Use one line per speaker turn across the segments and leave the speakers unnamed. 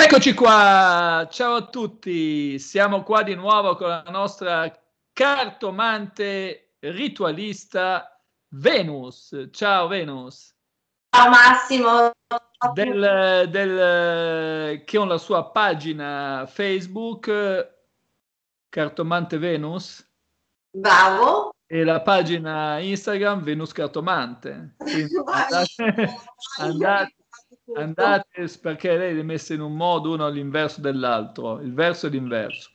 Eccoci qua, ciao a tutti, siamo qua di nuovo con la nostra cartomante ritualista Venus. Ciao Venus.
Ciao Massimo.
Del, del, che con la sua pagina Facebook Cartomante Venus.
Bravo.
E la pagina Instagram Venus Cartomante. Quindi andate, andate Andate perché lei è messa in un modo, uno all'inverso dell'altro, il verso e l'inverso.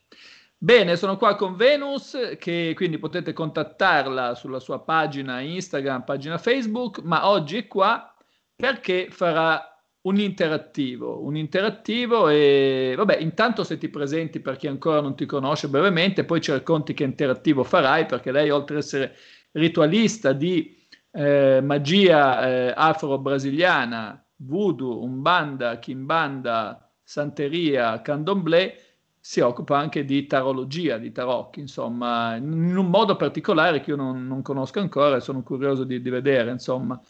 Bene, sono qua con Venus, che quindi potete contattarla sulla sua pagina Instagram, pagina Facebook, ma oggi è qua perché farà un interattivo, un interattivo e vabbè, intanto se ti presenti per chi ancora non ti conosce brevemente, poi ci racconti che interattivo farai, perché lei oltre ad essere ritualista di eh, magia eh, afro-brasiliana, voodoo, umbanda, kimbanda, santeria, candomblé, si occupa anche di tarologia, di tarocchi, insomma, in un modo particolare che io non, non conosco ancora e sono curioso di, di, vedere, insomma.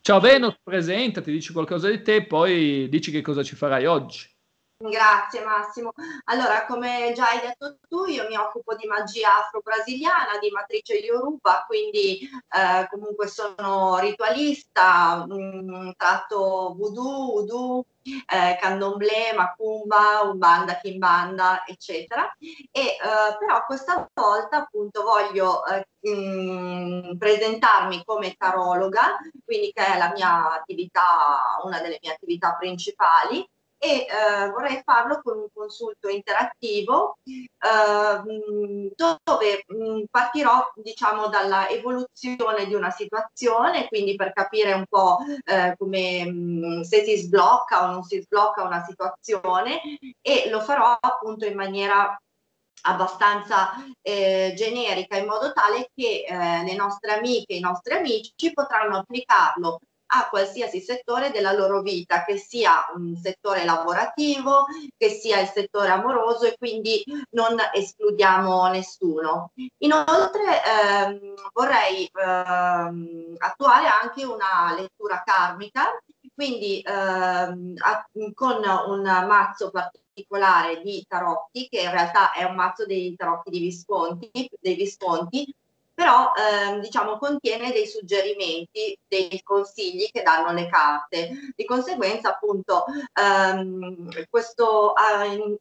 Ciao Venus, presentati, dici qualcosa di te, poi dici che cosa ci farai oggi.
Grazie Massimo. Allora, come già hai detto tu, io mi occupo di magia afro-brasiliana, di matrice Yoruba, quindi eh, comunque sono ritualista, mh, mm, tratto voodoo, voodoo, eh, candomblé, macumba, umbanda, kimbanda, eccetera. E eh, però questa volta appunto voglio eh, mh, mm, presentarmi come tarologa, quindi che è la mia attività, una delle mie attività principali e eh, vorrei farlo con un consulto interattivo eh, dove mh, partirò diciamo dalla evoluzione di una situazione quindi per capire un po' eh, come mh, se si sblocca o non si sblocca una situazione e lo farò appunto in maniera abbastanza eh, generica in modo tale che eh, le nostre amiche e i nostri amici potranno applicarlo a qualsiasi settore della loro vita, che sia un settore lavorativo, che sia il settore amoroso e quindi non escludiamo nessuno. Inoltre ehm, vorrei ehm, attuare anche una lettura karmica, quindi ehm, a, con un mazzo particolare di tarocchi, che in realtà è un mazzo dei tarocchi di Visconti, dei Visconti, però ehm, diciamo contiene dei suggerimenti, dei consigli che danno le carte. Di conseguenza appunto ehm, questo eh,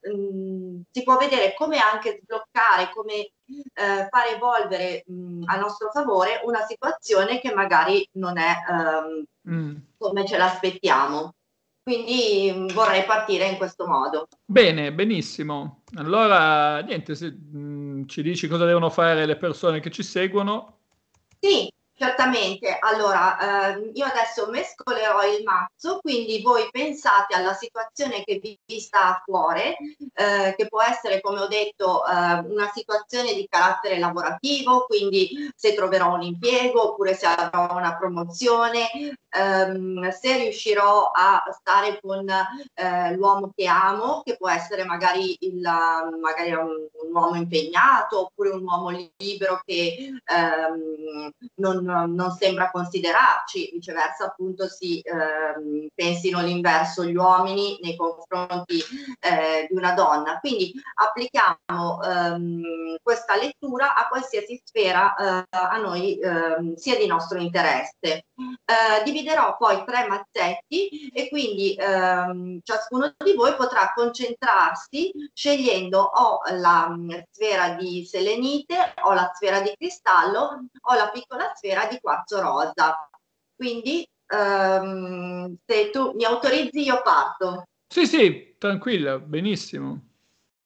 si può vedere come anche sbloccare, come eh, fare evolvere mh, a nostro favore una situazione che magari non è ehm, mm. come ce l'aspettiamo. Quindi mm, vorrei partire in questo modo.
Bene, benissimo. Allora, niente, se mh, mm, ci dici cosa devono fare le persone che ci seguono.
Sì, Certamente, allora eh, io adesso mescolerò il mazzo, quindi voi pensate alla situazione che vi, vi sta a cuore, eh, che può essere, come ho detto, eh, una situazione di carattere lavorativo, quindi se troverò un impiego oppure se avrò una promozione, ehm, se riuscirò a stare con eh, l'uomo che amo, che può essere magari, il, magari un, un, uomo impegnato oppure un uomo libero che ehm, non non, sembra considerarci, viceversa appunto si ehm, pensino l'inverso gli uomini nei confronti eh, di una donna. Quindi applichiamo ehm, questa lettura a qualsiasi sfera eh, a noi ehm, sia di nostro interesse. Eh, dividerò poi tre mazzetti e quindi ehm, ciascuno di voi potrà concentrarsi scegliendo o la mh, sfera di selenite o la sfera di cristallo o la piccola sfera era di quarzo rosa. Quindi um, se tu mi autorizzi io parto.
Sì, sì, tranquilla, benissimo.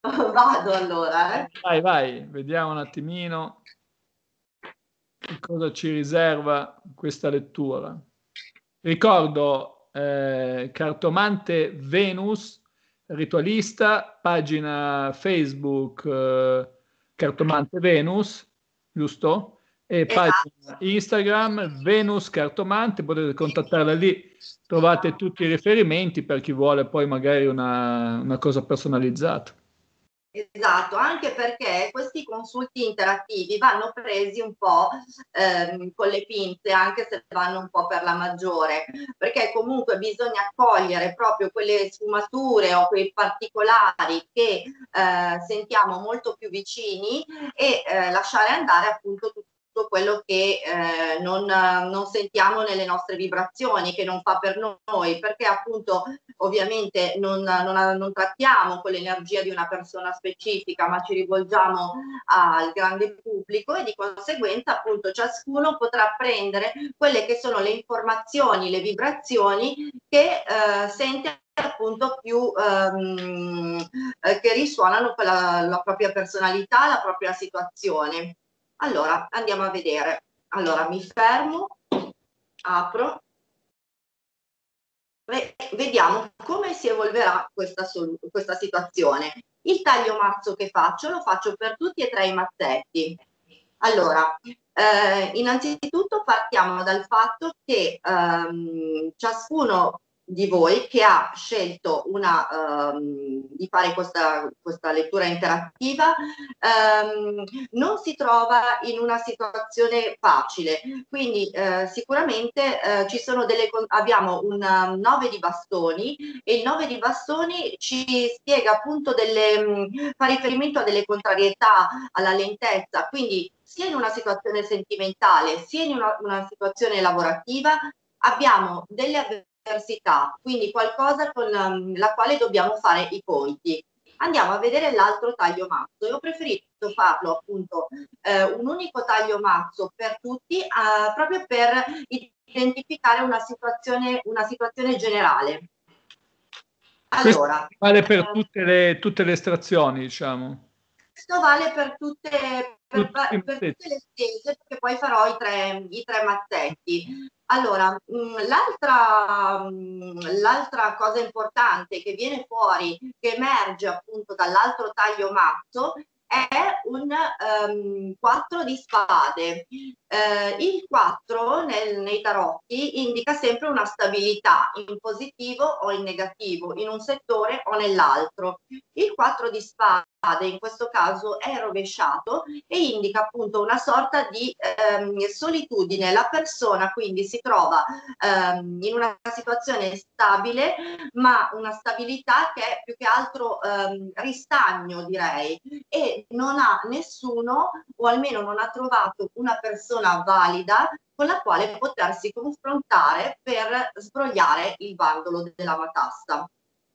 Vado allora. Eh.
Vai, vai, vediamo un attimino cosa ci riserva questa lettura. Ricordo eh, Cartomante Venus, ritualista, pagina Facebook eh, Cartomante Venus, giusto? e esatto. pagina Instagram Venus Cartomante, potete contattarla lì, trovate tutti i riferimenti per chi vuole poi magari una, una cosa personalizzata.
Esatto, anche perché questi consulti interattivi vanno presi un po' ehm, con le pinze, anche se vanno un po' per la maggiore, perché comunque bisogna cogliere proprio quelle sfumature o quei particolari che eh, sentiamo molto più vicini e eh, lasciare andare appunto tutto tutto quello che eh, non, non, sentiamo nelle nostre vibrazioni, che non fa per noi, perché appunto ovviamente non, non, non trattiamo con l'energia di una persona specifica, ma ci rivolgiamo al grande pubblico e di conseguenza appunto ciascuno potrà prendere quelle che sono le informazioni, le vibrazioni che eh, sente appunto più ehm, eh, che risuonano con la, la propria personalità, la propria situazione. Allora, andiamo a vedere. Allora, mi fermo, apro, vediamo come si evolverà questa, questa situazione. Il taglio mazzo che faccio lo faccio per tutti e tre i mazzetti. Allora, eh, innanzitutto partiamo dal fatto che ehm, ciascuno di voi che ha scelto una, um, di fare questa, questa lettura interattiva um, non si trova in una situazione facile, quindi uh, sicuramente uh, ci sono delle, abbiamo un um, 9 di bastoni e il 9 di bastoni ci spiega appunto delle, um, fa riferimento a delle contrarietà, alla lentezza, quindi sia in una situazione sentimentale sia in una, una situazione lavorativa abbiamo delle università, quindi qualcosa con um, la quale dobbiamo fare i conti. Andiamo a vedere l'altro taglio mazzo e ho preferito farlo appunto eh, un unico taglio mazzo per tutti eh, proprio per identificare una situazione, una situazione generale.
Allora, questo vale per eh, tutte le, tutte le estrazioni, diciamo.
Questo vale per tutte, per, per tutte le stese, perché poi farò i tre, i tre mazzetti. Allora, mm, l'altra, mm, l'altra cosa importante che viene fuori, che emerge appunto dall'altro taglio mazzo, è un um, 4 di spade. Eh, il 4 nel, nei tarotti indica sempre una stabilità in positivo o in negativo, in un settore o nell'altro. Il 4 di spade in questo caso è rovesciato e indica appunto una sorta di ehm, solitudine. La persona quindi si trova ehm, in una situazione stabile, ma una stabilità che è più che altro ehm, ristagno direi e non ha nessuno o almeno non ha trovato una persona valida con la quale potersi confrontare per sbrogliare il bandolo della matassa.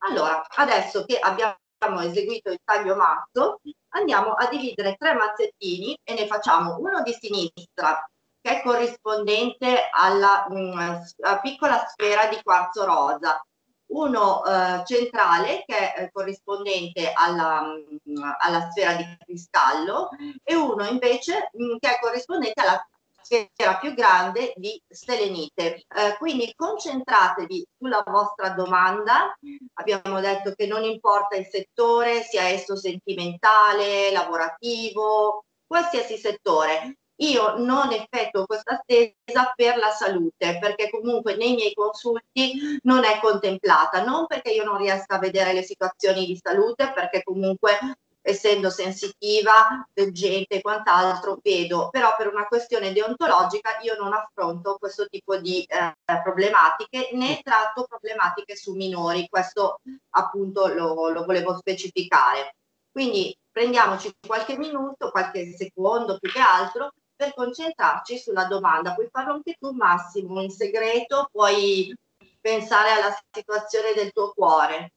Allora, adesso che abbiamo eseguito il taglio mazzo, andiamo a dividere tre mazzettini e ne facciamo uno di sinistra che è corrispondente alla mh, mm, piccola sfera di quarzo rosa, uno eh, centrale che è corrispondente alla, mh, mm, alla, sfera di cristallo e uno invece mh, mm, che è corrispondente alla sfera più grande di selenite. Eh, quindi concentratevi sulla vostra domanda. Abbiamo detto che non importa il settore, sia esso sentimentale, lavorativo, qualsiasi settore. Io non effettuo questa stesa per la salute, perché comunque nei miei consulti non è contemplata, non perché io non riesca a vedere le situazioni di salute, perché comunque essendo sensitiva del gente e quant'altro, vedo, però per una questione deontologica io non affronto questo tipo di eh, problematiche né tratto problematiche su minori, questo appunto lo, lo volevo specificare. Quindi prendiamoci qualche minuto, qualche secondo più che altro per concentrarci sulla domanda. Puoi farlo anche tu Massimo in segreto, puoi pensare alla situazione del tuo cuore.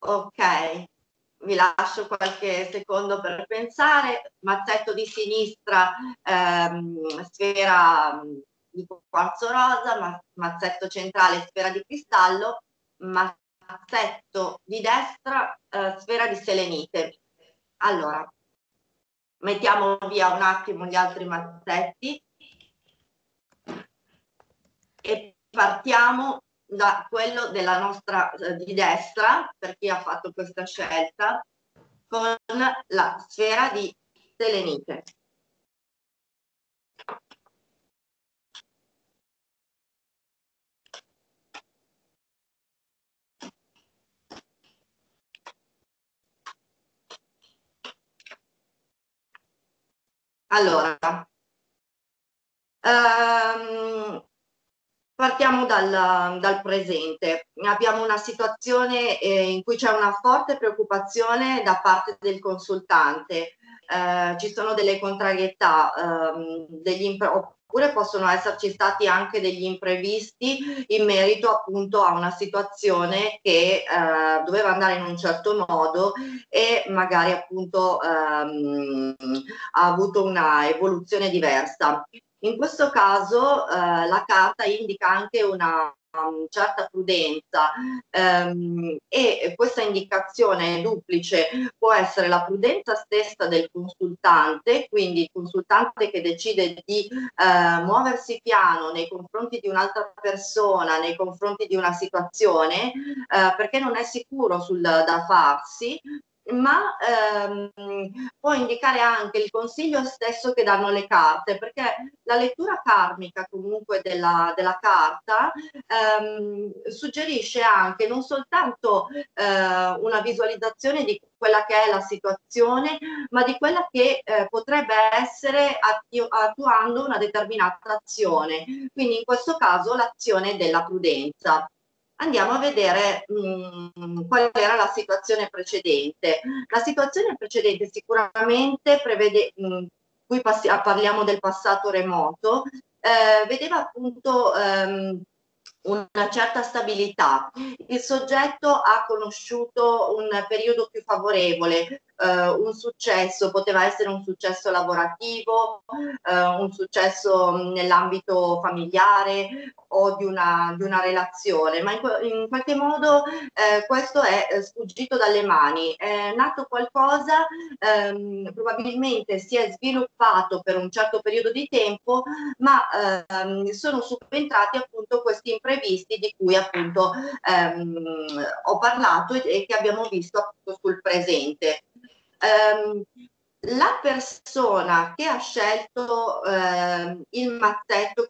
Ok, vi lascio qualche secondo per pensare, mazzetto di sinistra, ehm, sfera di quarzo rosa, mazzetto centrale, sfera di cristallo, mazzetto di destra, eh, sfera di selenite. Allora, mettiamo via un attimo gli altri mazzetti e partiamo da quello della nostra eh, di destra, per chi ha fatto questa scelta, con la sfera di selenite. Allora, um, partiamo dal, dal, presente. Abbiamo una situazione eh, in cui c'è una forte preoccupazione da parte del consultante. Eh, ci sono delle contrarietà, ehm, degli oppure possono esserci stati anche degli imprevisti in merito appunto a una situazione che eh, doveva andare in un certo modo e magari appunto ehm, ha avuto una evoluzione diversa. In questo caso eh, la carta indica anche una um, certa prudenza ehm, e questa indicazione duplice può essere la prudenza stessa del consultante, quindi il consultante che decide di eh, muoversi piano nei confronti di un'altra persona, nei confronti di una situazione, eh, perché non è sicuro sul da farsi, ma ehm, può indicare anche il consiglio stesso che danno le carte, perché la lettura karmica comunque della, della carta ehm, suggerisce anche non soltanto eh, una visualizzazione di quella che è la situazione, ma di quella che eh, potrebbe essere attuando una determinata azione. Quindi in questo caso l'azione della prudenza andiamo a vedere mh, mm, qual era la situazione precedente. La situazione precedente sicuramente prevede, mh, mm, qui passi- parliamo del passato remoto, eh, vedeva appunto ehm, una certa stabilità. Il soggetto ha conosciuto un periodo più favorevole, eh, un successo, poteva essere un successo lavorativo, eh, un successo nell'ambito familiare o di una, di una relazione, ma in, in qualche modo eh, questo è eh, sfuggito dalle mani, è nato qualcosa, ehm, probabilmente si è sviluppato per un certo periodo di tempo, ma ehm, sono subentrati appunto questi imprevisti di cui appunto ehm, ho parlato e, e che abbiamo visto appunto sul presente ehm, la persona che ha scelto eh, il mazzetto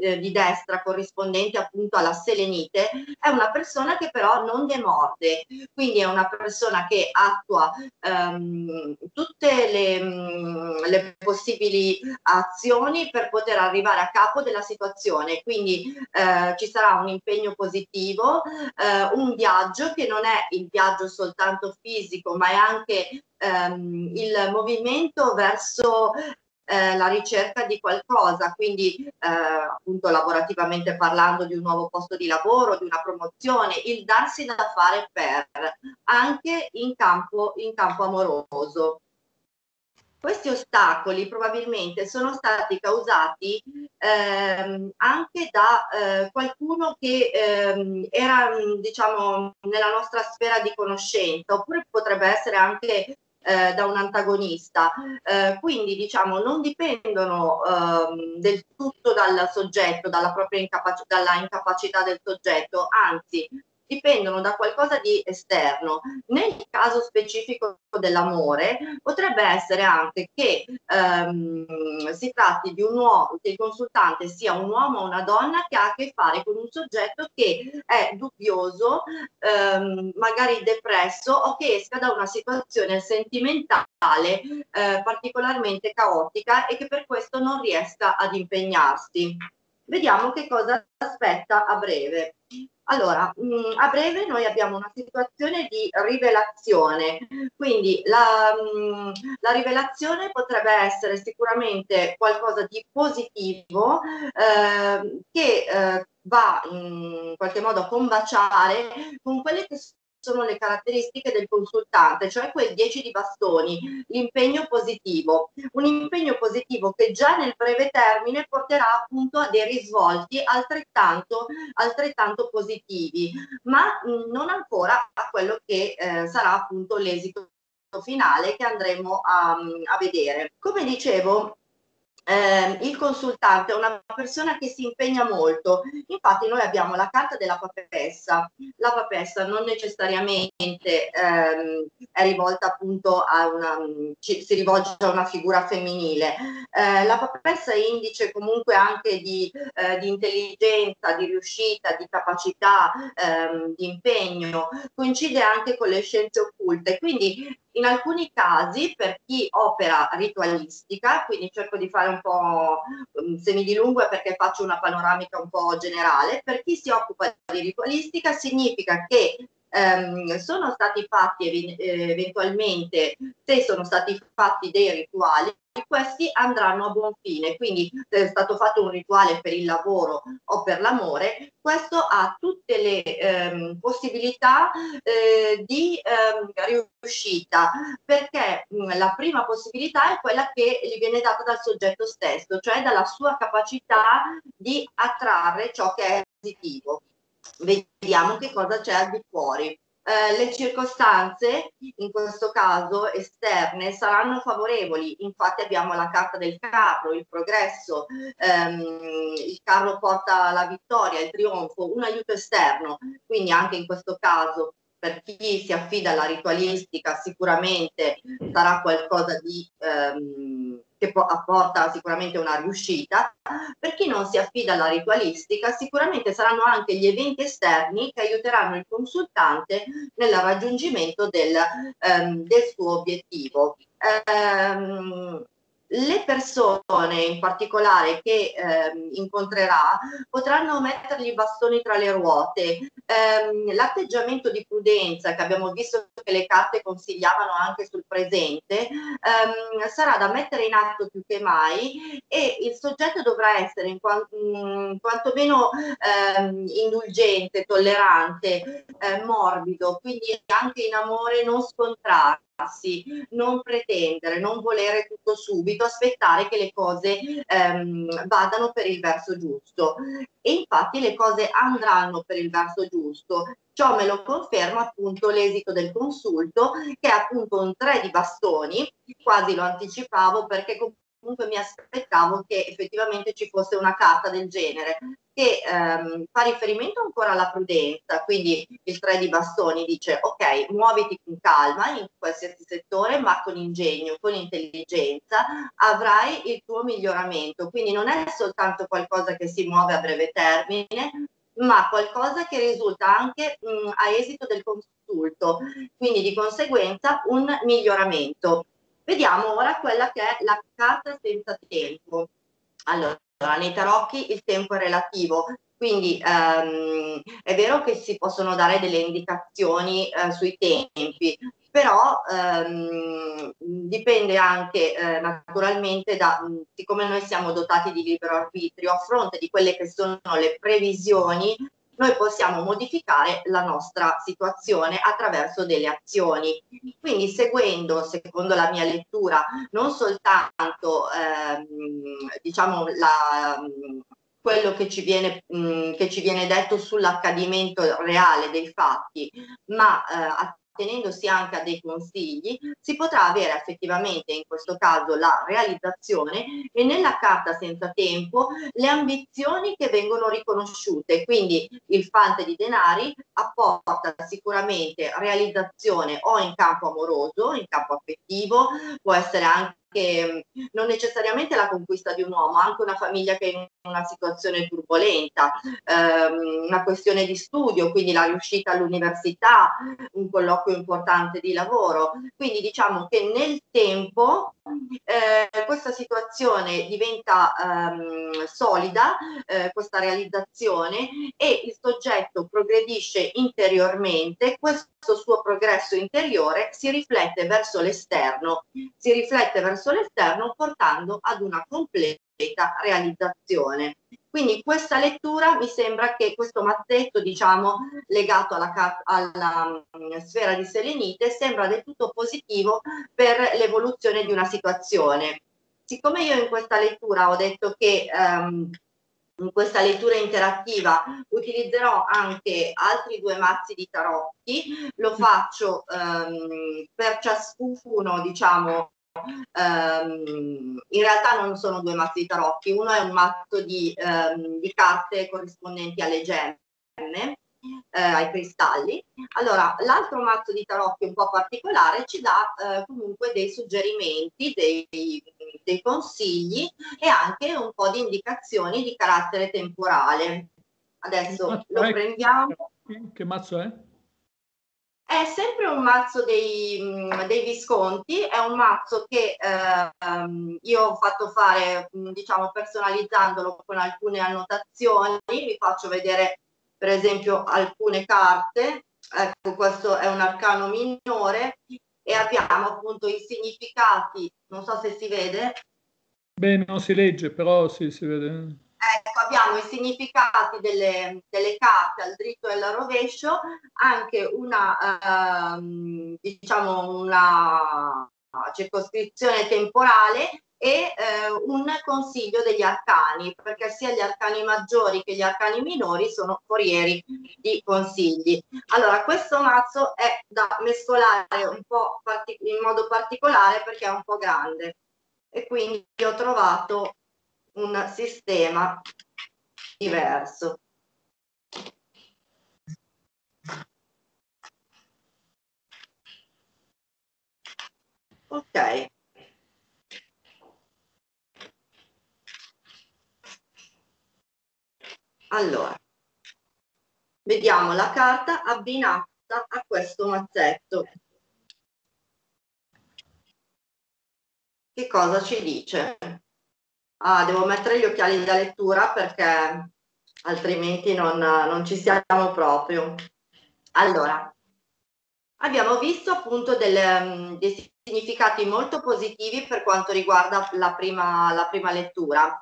eh, di destra corrispondente appunto alla selenite è una persona che però non demorde, quindi è una persona che attua ehm, tutte le, mh, mm, le, possibili azioni per poter arrivare a capo della situazione, quindi eh, ci sarà un impegno positivo, eh, un viaggio che non è il viaggio soltanto fisico ma è anche ehm, il movimento verso eh, la ricerca di qualcosa, quindi eh, appunto lavorativamente parlando di un nuovo posto di lavoro, di una promozione, il darsi da fare per, anche in campo, in campo amoroso. Questi ostacoli probabilmente sono stati causati ehm, anche da eh, qualcuno che ehm, era diciamo nella nostra sfera di conoscenza oppure potrebbe essere anche eh, da un antagonista. Eh, quindi diciamo non dipendono ehm, del tutto dal soggetto, dalla propria incapac- dalla incapacità del soggetto, anzi dipendono da qualcosa di esterno. Nel caso specifico dell'amore potrebbe essere anche che ehm, si tratti di un uomo, che il consultante sia un uomo o una donna che ha a che fare con un soggetto che è dubbioso, ehm, magari depresso o che esca da una situazione sentimentale eh, particolarmente caotica e che per questo non riesca ad impegnarsi. Vediamo che cosa aspetta a breve. Allora, mh, mm, a breve noi abbiamo una situazione di rivelazione, quindi la, mh, mm, la rivelazione potrebbe essere sicuramente qualcosa di positivo eh, che eh, va in qualche modo a combaciare con quelle che sono le caratteristiche del consultante, cioè quel 10 di bastoni, l'impegno positivo. Un impegno positivo che già nel breve termine porterà appunto a dei risvolti altrettanto, altrettanto positivi, ma mh, non ancora a quello che eh, sarà appunto l'esito finale che andremo a, a vedere. Come dicevo, eh, il consultante è una persona che si impegna molto. Infatti noi abbiamo la carta della papessa. La papessa non necessariamente ehm, è rivolta appunto a una, ci, si rivolge a una figura femminile. Eh, la papessa è indice comunque anche di, eh, di intelligenza, di riuscita, di capacità, ehm, di impegno. Coincide anche con le scienze occulte. Quindi In alcuni casi, per chi opera ritualistica, quindi cerco di fare un po' um, semidilungue perché faccio una panoramica un po' generale, per chi si occupa di ritualistica significa che ehm, sono stati fatti eh, eventualmente, se sono stati fatti dei rituali, questi andranno a buon fine, quindi se è stato fatto un rituale per il lavoro o per l'amore, questo ha tutte le ehm, possibilità eh, di ehm, riuscita, perché mh, la prima possibilità è quella che gli viene data dal soggetto stesso, cioè dalla sua capacità di attrarre ciò che è positivo vediamo che cosa c'è al di fuori. Eh, le circostanze, in questo caso esterne, saranno favorevoli. Infatti abbiamo la carta del carro, il progresso, ehm, il carro porta la vittoria, il trionfo, un aiuto esterno. Quindi anche in questo caso per chi si affida alla ritualistica sicuramente sarà qualcosa di ehm, che apporta sicuramente una riuscita. Per chi non si affida alla ritualistica, sicuramente saranno anche gli eventi esterni che aiuteranno il consultante nel raggiungimento del, ehm, del suo obiettivo. Ehm, le persone in particolare che eh, incontrerà potranno mettergli i bastoni tra le ruote. Eh, l'atteggiamento di prudenza che abbiamo visto che le carte consigliavano anche sul presente ehm, sarà da mettere in atto più che mai e il soggetto dovrà essere in, quant- in quantomeno ehm, indulgente, tollerante, eh, morbido, quindi anche in amore non scontrato non pretendere, non volere tutto subito, aspettare che le cose ehm, vadano per il verso giusto. E infatti le cose andranno per il verso giusto. Ciò me lo conferma appunto l'esito del consulto, che è appunto un 3 di bastoni, quasi lo anticipavo perché comunque mi aspettavo che effettivamente ci fosse una carta del genere che ehm, fa riferimento ancora alla prudenza, quindi il 3 di bastoni dice ok, muoviti con calma in qualsiasi settore, ma con ingegno, con intelligenza avrai il tuo miglioramento, quindi non è soltanto qualcosa che si muove a breve termine, ma qualcosa che risulta anche mh, a esito del consulto, quindi di conseguenza un miglioramento. Vediamo ora quella che è la carta senza tempo. Allora, nei tarocchi il tempo è relativo, quindi ehm, è vero che si possono dare delle indicazioni eh, sui tempi, però ehm, dipende anche eh, naturalmente da, siccome noi siamo dotati di libero arbitrio, a fronte di quelle che sono le previsioni noi possiamo modificare la nostra situazione attraverso delle azioni. Quindi seguendo, secondo la mia lettura, non soltanto ehm, diciamo la, quello che ci, viene, mh, che ci viene detto sull'accadimento reale dei fatti, ma eh, tenendosi anche a dei consigli, si potrà avere effettivamente in questo caso la realizzazione e nella carta senza tempo le ambizioni che vengono riconosciute. Quindi il fante di denari apporta sicuramente realizzazione o in campo amoroso, in campo affettivo, può essere anche che non necessariamente la conquista di un uomo, anche una famiglia che è in una situazione turbolenta, ehm, una questione di studio, quindi la riuscita all'università, un colloquio importante di lavoro. Quindi diciamo che nel tempo eh, questa situazione diventa ehm, solida, eh, questa realizzazione e il soggetto progredisce interiormente, questo suo progresso interiore si riflette verso l'esterno, si riflette verso l'esterno portando ad una completa realizzazione. Quindi questa lettura mi sembra che questo mazzetto, diciamo, legato alla, alla um, sfera di selenite, sembra del tutto positivo per l'evoluzione di una situazione. Siccome io in questa lettura ho detto che um, in questa lettura interattiva utilizzerò anche altri due mazzi di tarocchi, lo faccio um, per ciascuno, diciamo, Um, in realtà non sono due mazzi di tarocchi, uno è un mazzo di, um, di carte corrispondenti alle gemme, eh, ai cristalli. Allora, l'altro mazzo di tarocchi un po' particolare ci dà eh, comunque dei suggerimenti, dei, dei consigli e anche un po' di indicazioni di carattere temporale. Adesso lo prendiamo.
Che mazzo è?
È sempre un mazzo dei, mm, dei Visconti, è un mazzo che eh, io ho fatto fare, mm, diciamo, personalizzandolo con alcune annotazioni. Vi faccio vedere, per esempio, alcune carte. Ecco, questo è un arcano minore e abbiamo appunto i significati, non so se si vede.
Beh, non si legge, però sì, si vede.
Ecco, abbiamo i significati delle, delle, carte al dritto e al rovescio, anche una, ehm, diciamo, una circoscrizione temporale e eh, un consiglio degli arcani, perché sia gli arcani maggiori che gli arcani minori sono forieri di consigli. Allora, questo mazzo è da mescolare un po' in modo particolare perché è un po' grande e quindi ho trovato un sistema diverso. Ok. Allora, vediamo la carta abbinata a questo mazzetto. Che cosa ci dice? Ah, devo mettere gli occhiali da lettura perché altrimenti non, non ci siamo proprio. Allora, abbiamo visto appunto delle, mm, dei significati molto positivi per quanto riguarda la prima, la prima lettura.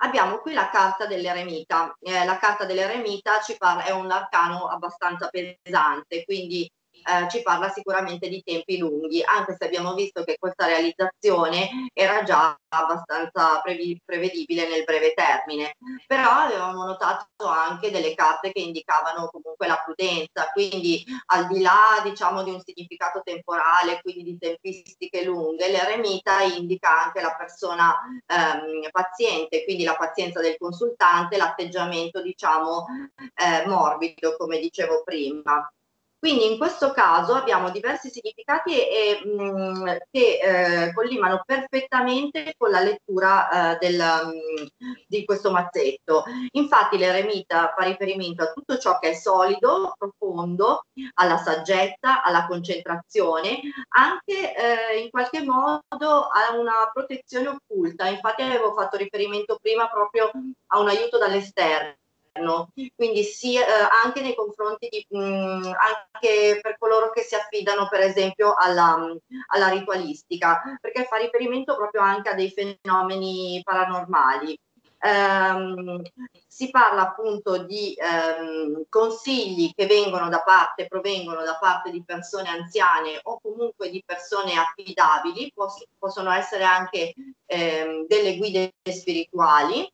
Abbiamo qui la carta dell'eremita. Eh, la carta dell'eremita è un arcano abbastanza pesante, quindi eh, ci parla sicuramente di tempi lunghi, anche se abbiamo visto che questa realizzazione era già abbastanza previ- prevedibile nel breve termine, però avevamo notato anche delle carte che indicavano comunque la prudenza, quindi al di là diciamo di un significato temporale, quindi di tempistiche lunghe, l'eremita indica anche la persona ehm, paziente, quindi la pazienza del consultante, l'atteggiamento diciamo eh, morbido, come dicevo prima. Quindi in questo caso abbiamo diversi significati e, mh, mm, che eh, collimano perfettamente con la lettura eh, del, mh, mm, di questo mazzetto. Infatti l'eremita fa riferimento a tutto ciò che è solido, profondo, alla saggezza, alla concentrazione, anche eh, in qualche modo a una protezione occulta. Infatti avevo fatto riferimento prima proprio a un aiuto dall'esterno esterno, quindi sia eh, anche nei confronti di, mh, mm, anche per coloro che si affidano per esempio alla, alla ritualistica, perché fa riferimento proprio anche a dei fenomeni paranormali. Um, si parla appunto di um, consigli che vengono da parte, provengono da parte di persone anziane o comunque di persone affidabili, poss- possono essere anche um, delle guide spirituali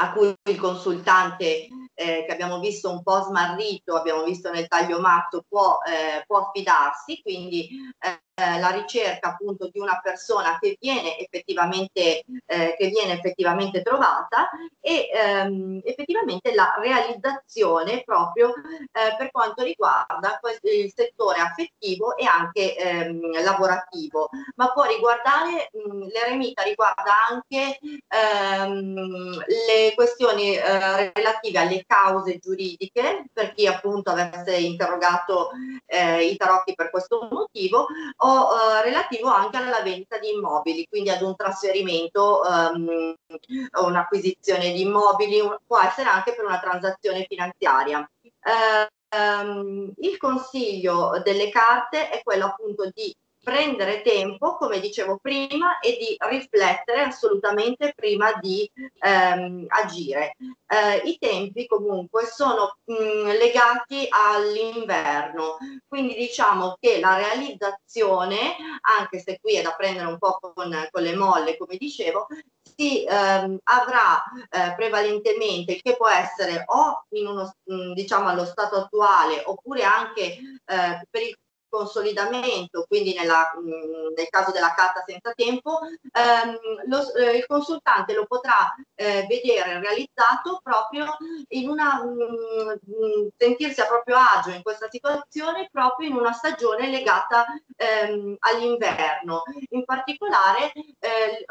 a cui il consultante eh, che abbiamo visto un po' smarrito, abbiamo visto nel taglio matto, può, eh, può affidarsi, quindi eh, la ricerca appunto di una persona che viene effettivamente, eh, che viene effettivamente trovata e ehm, effettivamente la realizzazione proprio eh, per quanto riguarda il settore affettivo e anche ehm, lavorativo, ma può riguardare l'eremita riguarda anche ehm, le questioni eh, relative alle cause giuridiche, per chi appunto avesse interrogato eh, i tarocchi per questo motivo, o eh, relativo anche alla vendita di immobili, quindi ad un trasferimento um, o un'acquisizione di immobili, può essere anche per una transazione finanziaria. Um, il consiglio delle carte è quello appunto di prendere tempo, come dicevo prima, e di riflettere assolutamente prima di ehm, agire. Eh, I tempi comunque sono mh, mm, legati all'inverno, quindi diciamo che la realizzazione, anche se qui è da prendere un po' con, con le molle, come dicevo, si ehm, avrà eh, prevalentemente, che può essere o in uno, mm, diciamo allo stato attuale, oppure anche eh, per il consolidamento, quindi nella, mh, nel caso della carta senza tempo, ehm, lo, eh, il consultante lo potrà eh, vedere realizzato proprio in una, mh, sentirsi a proprio agio in questa situazione proprio in una stagione legata ehm, all'inverno, in particolare eh,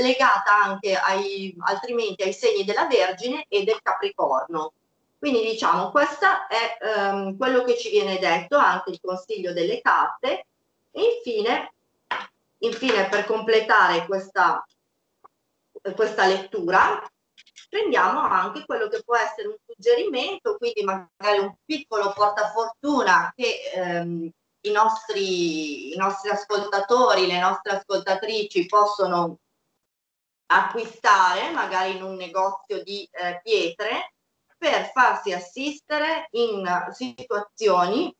legata anche ai, altrimenti ai segni della Vergine e del Capricorno. Quindi diciamo, questo è um, quello che ci viene detto, anche il consiglio delle carte. E infine, infine per completare questa, questa lettura, prendiamo anche quello che può essere un suggerimento, quindi magari un piccolo portafortuna che ehm, i, nostri, i nostri ascoltatori, le nostre ascoltatrici possono acquistare magari in un negozio di eh, pietre per farsi assistere in situazioni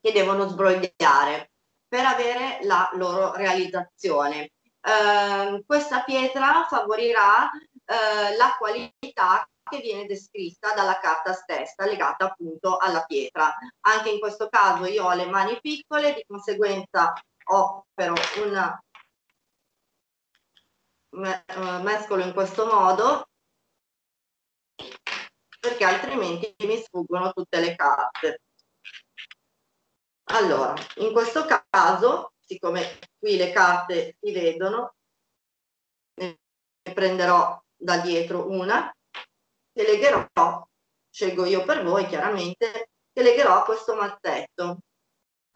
che devono sbrogliare per avere la loro realizzazione. Eh, questa pietra favorirà eh, la qualità che viene descritta dalla carta stessa legata appunto alla pietra. Anche in questo caso io ho le mani piccole, di conseguenza opero un eh, mescolo in questo modo perché altrimenti mi sfuggono tutte le carte. Allora, in questo caso, siccome qui le carte si vedono, ne prenderò da dietro una che legherò, scelgo io per voi chiaramente, che legherò a questo mazzetto.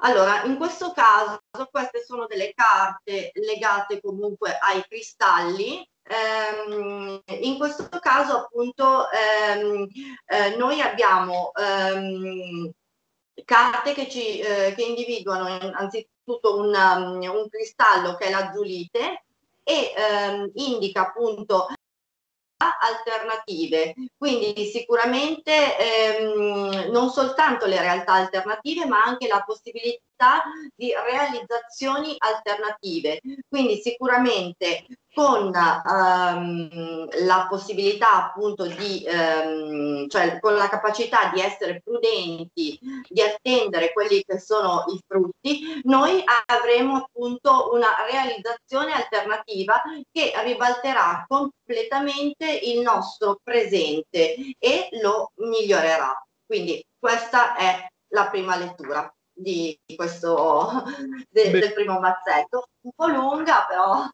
Allora, in questo caso queste sono delle carte legate comunque ai cristalli. Ehm, in questo caso appunto ehm, eh, noi abbiamo ehm, carte che, ci, eh, che individuano anzitutto un, um, un cristallo che è l'azzulite e ehm, indica appunto alternative, quindi sicuramente ehm, non soltanto le realtà alternative ma anche la possibilità di realizzazioni alternative, quindi sicuramente con um, la possibilità appunto di, um, cioè con la capacità di essere prudenti, di attendere quelli che sono i frutti, noi avremo appunto una realizzazione alternativa che ribalterà completamente il nostro presente e lo migliorerà. Quindi questa è la prima lettura di questo de, del primo mazzetto, un po' lunga però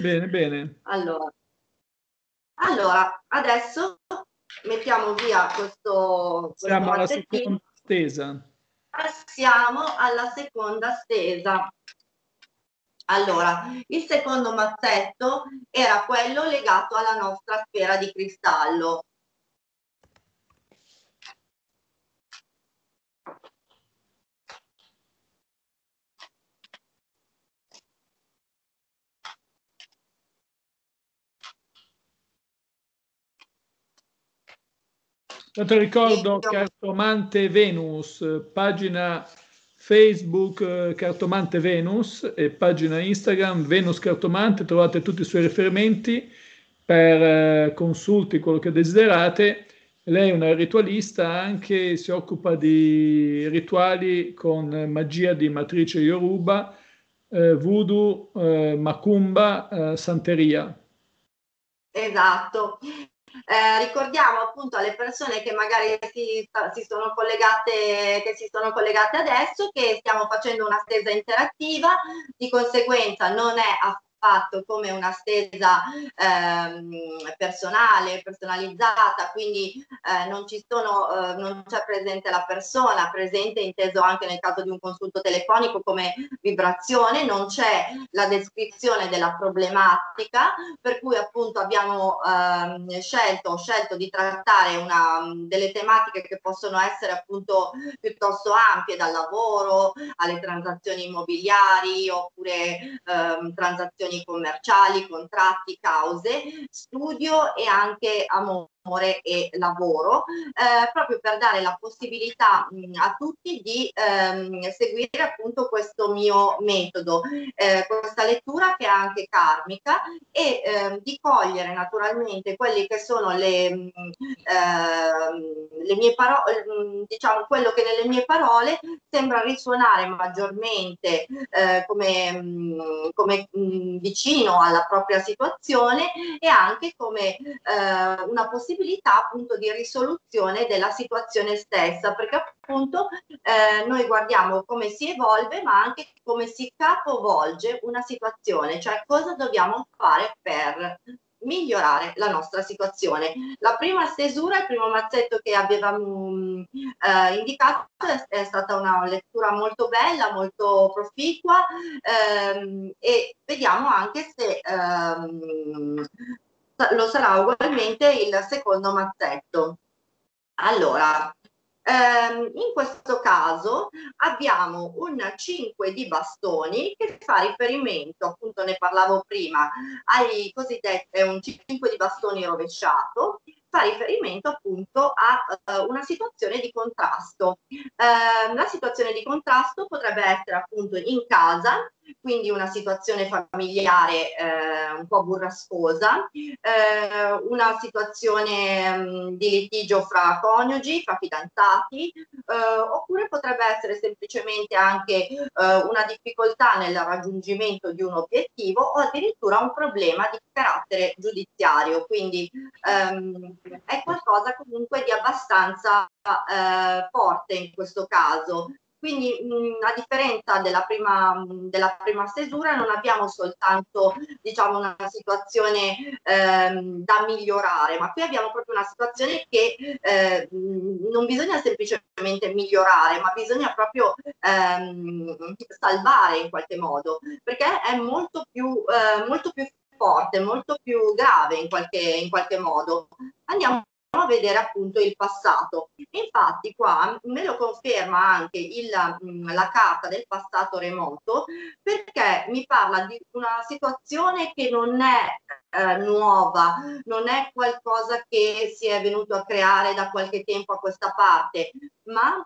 Bene, bene.
Allora, allora adesso mettiamo via questo,
Siamo alla seconda stesa.
Passiamo alla seconda stesa. Allora, il secondo mazzetto era quello legato alla nostra sfera di cristallo.
Tanto ricordo Cartomante Venus, pagina Facebook eh, Cartomante Venus e pagina Instagram Venus Cartomante, trovate tutti i suoi riferimenti per eh, consulti, quello che desiderate. Lei è una ritualista anche, si occupa di rituali con magia di matrice Yoruba, eh, voodoo, eh, macumba, eh, santeria.
Esatto. Eh, ricordiamo appunto alle persone che magari si, si, sono collegate, che si sono collegate adesso che stiamo facendo una stesa interattiva, di conseguenza non è affatto fatto come una stesa ehm, personale, personalizzata, quindi eh, non, sono, eh, non c'è presente la persona, presente inteso anche nel caso di un consulto telefonico come vibrazione, non c'è la descrizione della problematica, per cui appunto abbiamo ehm, scelto, scelto di trattare una, delle tematiche che possono essere appunto piuttosto ampie, dal lavoro alle transazioni immobiliari oppure ehm, transazioni relazioni commerciali, contratti, cause, studio e anche amore amore e lavoro, eh, proprio per dare la possibilità mh, a tutti di ehm, seguire appunto questo mio metodo, eh, questa lettura che è anche karmica e ehm, di cogliere naturalmente quelli che sono le, mh, ehm, le mie parole, diciamo quello che nelle mie parole sembra risuonare maggiormente eh, come, mh, come vicino alla propria situazione e anche come eh, una possibilità possibilità appunto di risoluzione della situazione stessa, perché appunto eh, noi guardiamo come si evolve, ma anche come si capovolge una situazione, cioè cosa dobbiamo fare per migliorare la nostra situazione. La prima stesura, il primo mazzetto che avevamo eh, indicato è, stata una lettura molto bella, molto proficua ehm, e vediamo anche se ehm, lo sarà ugualmente il secondo mazzetto. Allora, ehm, in questo caso abbiamo un 5 di bastoni che fa riferimento, appunto ne parlavo prima, ai cosiddetti, un 5 di bastoni rovesciato, fa riferimento appunto a uh, una situazione di contrasto. Uh, la situazione di contrasto potrebbe essere appunto in casa, quindi una situazione familiare eh, un po' burrascosa, eh, una situazione mh, mm, di litigio fra coniugi, fra fidanzati, eh, oppure potrebbe essere semplicemente anche eh, una difficoltà nel raggiungimento di un obiettivo o addirittura un problema di carattere giudiziario, quindi ehm, è qualcosa comunque di abbastanza eh, forte in questo caso. Quindi a differenza della prima, della prima, stesura non abbiamo soltanto diciamo, una situazione ehm, da migliorare, ma qui abbiamo proprio una situazione che eh, non bisogna semplicemente migliorare, ma bisogna proprio ehm, salvare in qualche modo, perché è molto più, eh, molto più forte, molto più grave in qualche, in qualche modo. Andiamo a vedere appunto il passato. Infatti qua me lo conferma anche il, mm, la carta del passato remoto perché mi parla di una situazione che non è eh, nuova, non è qualcosa che si è venuto a creare da qualche tempo a questa parte, ma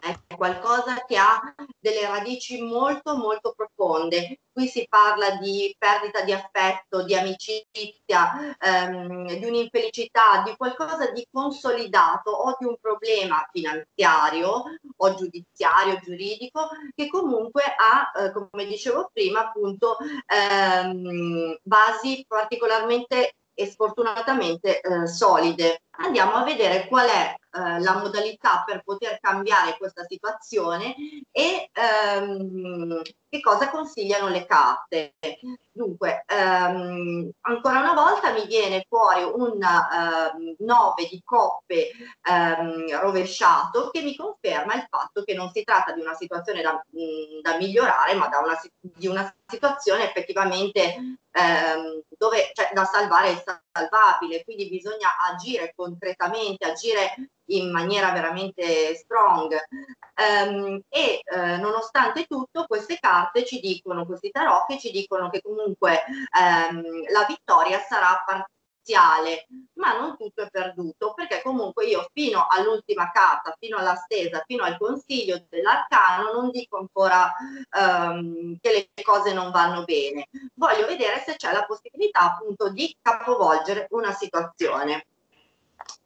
è qualcosa che ha delle radici molto molto profonde. Qui si parla di perdita di affetto, di amicizia, ehm, di un'infelicità, di qualcosa di consolidato o di un problema finanziario o giudiziario, giuridico, che comunque ha, eh, come dicevo prima, appunto ehm, basi particolarmente e sfortunatamente eh, solide. Andiamo a vedere qual è eh, la modalità per poter cambiare questa situazione e ehm, che cosa consigliano le carte. Dunque, ehm, ancora una volta mi viene fuori un 9 ehm, di coppe ehm, rovesciato che mi conferma il fatto che non si tratta di una situazione da, da migliorare, ma una, di una situazione effettivamente ehm, dove, cioè, da salvare il salvabile, quindi bisogna agire concretamente, agire in maniera veramente strong. Um, e uh, nonostante tutto queste carte ci dicono, questi tarocchi ci dicono che comunque um, la vittoria sarà parziale, ma non tutto è perduto, perché comunque io fino all'ultima carta, fino alla stesa, fino al consiglio dell'arcano non dico ancora um, che le cose non vanno bene. Voglio vedere se c'è la possibilità appunto di capovolgere una situazione.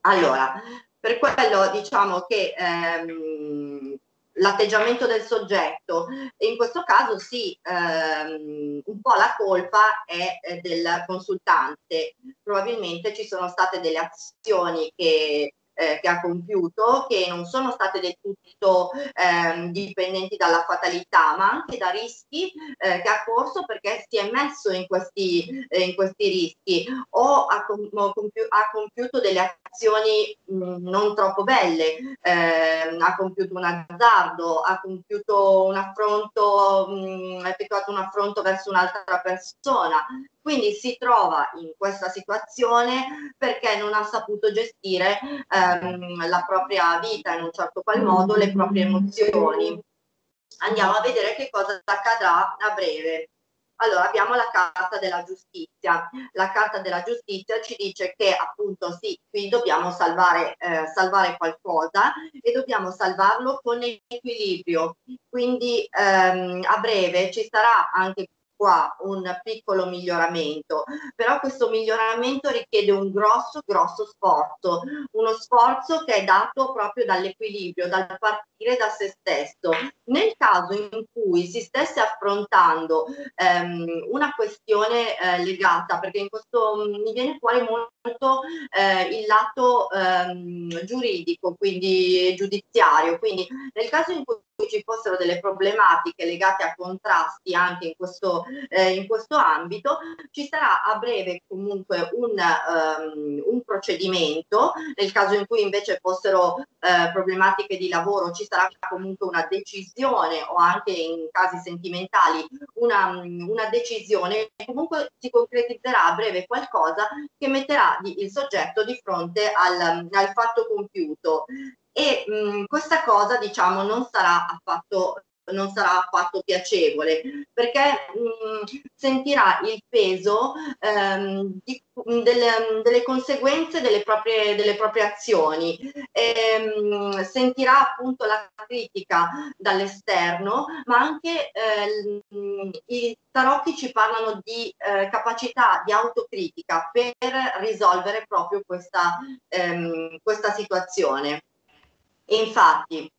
Allora, per quello diciamo che ehm, l'atteggiamento del soggetto, in questo caso sì, ehm, un po' la colpa è, è del consultante, probabilmente ci sono state delle azioni che eh, che ha compiuto, che non sono state del tutto eh, dipendenti dalla fatalità, ma anche da rischi eh, che ha corso perché si è messo in questi, eh, in questi rischi o ha, com- compi- ha, compiuto delle azioni mh, non troppo belle, ehm, ha compiuto un azzardo, ha compiuto un affronto, mh, effettuato un affronto verso un'altra persona. Quindi si trova in questa situazione perché non ha saputo gestire ehm, la propria vita in un certo qual modo, le proprie emozioni. Andiamo a vedere che cosa accadrà a breve. Allora, abbiamo la carta della giustizia. La carta della giustizia ci dice che appunto sì, qui dobbiamo salvare, eh, salvare qualcosa e dobbiamo salvarlo con equilibrio. Quindi ehm, a breve ci sarà anche qua un piccolo miglioramento, però questo miglioramento richiede un grosso, grosso sforzo, uno sforzo che è dato proprio dall'equilibrio, dal partire da se stesso. Nel caso in cui si stesse affrontando ehm, una questione eh, legata, perché in questo mi viene fuori molto eh, il lato ehm, giuridico, quindi giudiziario, quindi nel caso in cui ci fossero delle problematiche legate a contrasti anche in questo, eh, in questo ambito, ci sarà a breve comunque un, um, un procedimento, nel caso in cui invece fossero eh, problematiche di lavoro ci sarà comunque una decisione o anche in casi sentimentali una, una decisione, comunque si concretizzerà a breve qualcosa che metterà il soggetto di fronte al, al fatto compiuto. E mh, questa cosa diciamo non sarà affatto non sarà affatto piacevole perché mh, sentirà il peso ehm, di, delle, delle, conseguenze delle proprie, delle proprie azioni, ehm, sentirà appunto la critica dall'esterno, ma anche eh, i tarocchi ci parlano di eh, capacità di autocritica per risolvere proprio questa, ehm, questa situazione. E infatti,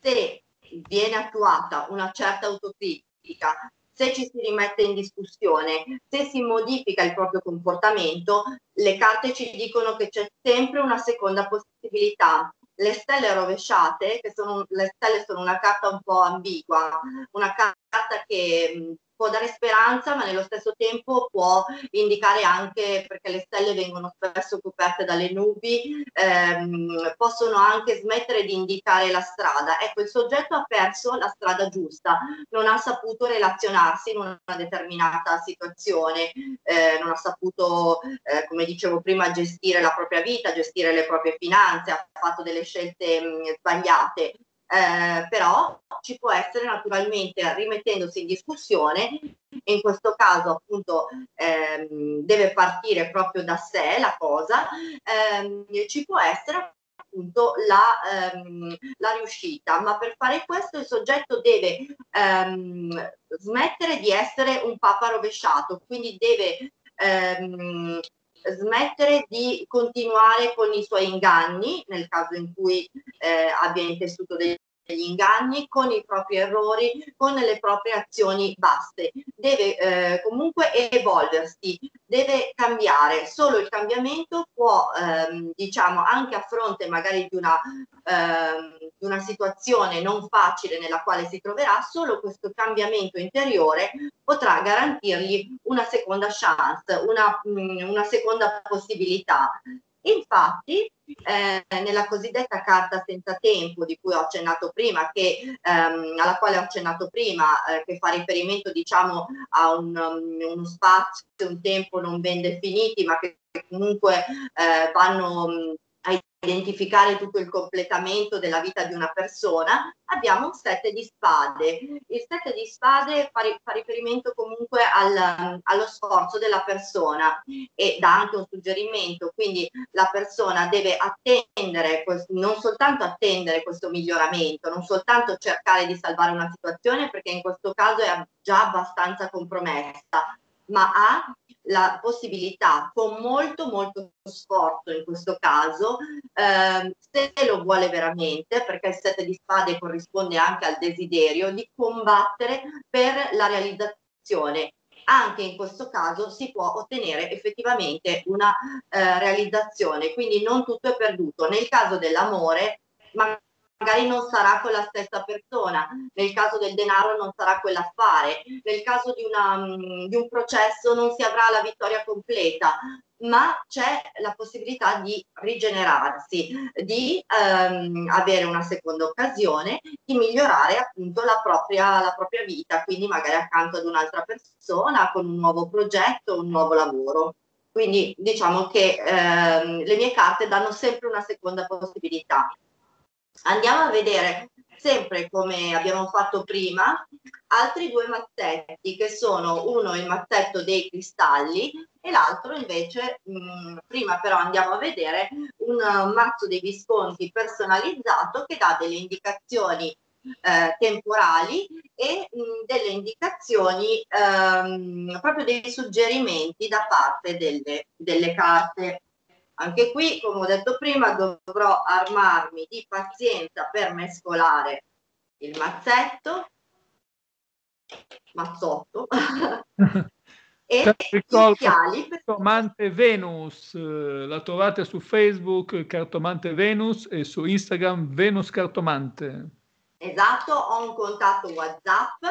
se viene attuata una certa autocritica, se ci si rimette in discussione, se si modifica il proprio comportamento, le carte ci dicono che c'è sempre una seconda possibilità. Le stelle rovesciate, che sono, le stelle sono una carta un po' ambigua, una carta che può dare speranza, ma nello stesso tempo può indicare anche, perché le stelle vengono spesso coperte dalle nubi, ehm, possono anche smettere di indicare la strada. Ecco, il soggetto ha perso la strada giusta, non ha saputo relazionarsi in una determinata situazione, eh, non ha saputo, eh, come dicevo prima, gestire la propria vita, gestire le proprie finanze, ha fatto delle scelte mh, sbagliate eh, però ci può essere naturalmente rimettendosi in discussione, in questo caso appunto ehm, deve partire proprio da sé la cosa, ehm, ci può essere appunto la, ehm, la, riuscita, ma per fare questo il soggetto deve ehm, smettere di essere un papa rovesciato, quindi deve ehm, smettere di continuare con i suoi inganni nel caso in cui eh, abbia intessuto degli inganni, con i propri errori, con le proprie azioni baste. Deve eh, comunque evolversi, deve cambiare. Solo il cambiamento può, ehm, diciamo, anche a fronte magari di una, ehm, di una situazione non facile nella quale si troverà, solo questo cambiamento interiore potrà garantirgli una seconda chance, una, mm, una seconda possibilità. Infatti, eh, nella cosiddetta carta senza tempo di cui ho accennato prima, che, ehm, alla quale ho accennato prima, eh, che fa riferimento diciamo a un, um, uno spazio, un tempo non ben definiti, ma che comunque eh, vanno um, identificare tutto il completamento della vita di una persona, abbiamo un sette di spade. Il sette di spade fa, fa riferimento comunque al, allo sforzo della persona e dà anche un suggerimento, quindi la persona deve attendere, non soltanto attendere questo miglioramento, non soltanto cercare di salvare una situazione perché in questo caso è già abbastanza compromessa, ma ha la possibilità, con molto molto sforzo in questo caso, eh, se lo vuole veramente, perché il sette di spade corrisponde anche al desiderio di combattere per la realizzazione. Anche in questo caso si può ottenere effettivamente una eh, realizzazione, quindi non tutto è perduto. Nel caso dell'amore, ma magari non sarà con la stessa persona, nel caso del denaro non sarà quell'affare, nel caso di, una, mm, di un processo non si avrà la vittoria completa, ma c'è la possibilità di rigenerarsi, di ehm, avere una seconda occasione, di migliorare appunto la propria, la propria vita, quindi magari accanto ad un'altra persona, con un nuovo progetto, un nuovo lavoro. Quindi diciamo che ehm, le mie carte danno sempre una seconda possibilità. Andiamo a vedere sempre come abbiamo fatto prima altri due mazzetti che sono uno il mazzetto dei cristalli e l'altro invece mh, mm, prima però andiamo a vedere un mazzo dei visconti personalizzato che dà delle indicazioni eh, temporali e mh, mm, delle indicazioni ehm, proprio dei suggerimenti da parte delle, delle carte anche qui, come ho detto prima, dovrò armarmi di pazienza per mescolare il mazzetto, mazzotto,
e i fiali. Cartomante Venus, la trovate su Facebook Cartomante Venus e su Instagram Venus Cartomante.
Esatto, ho un contatto WhatsApp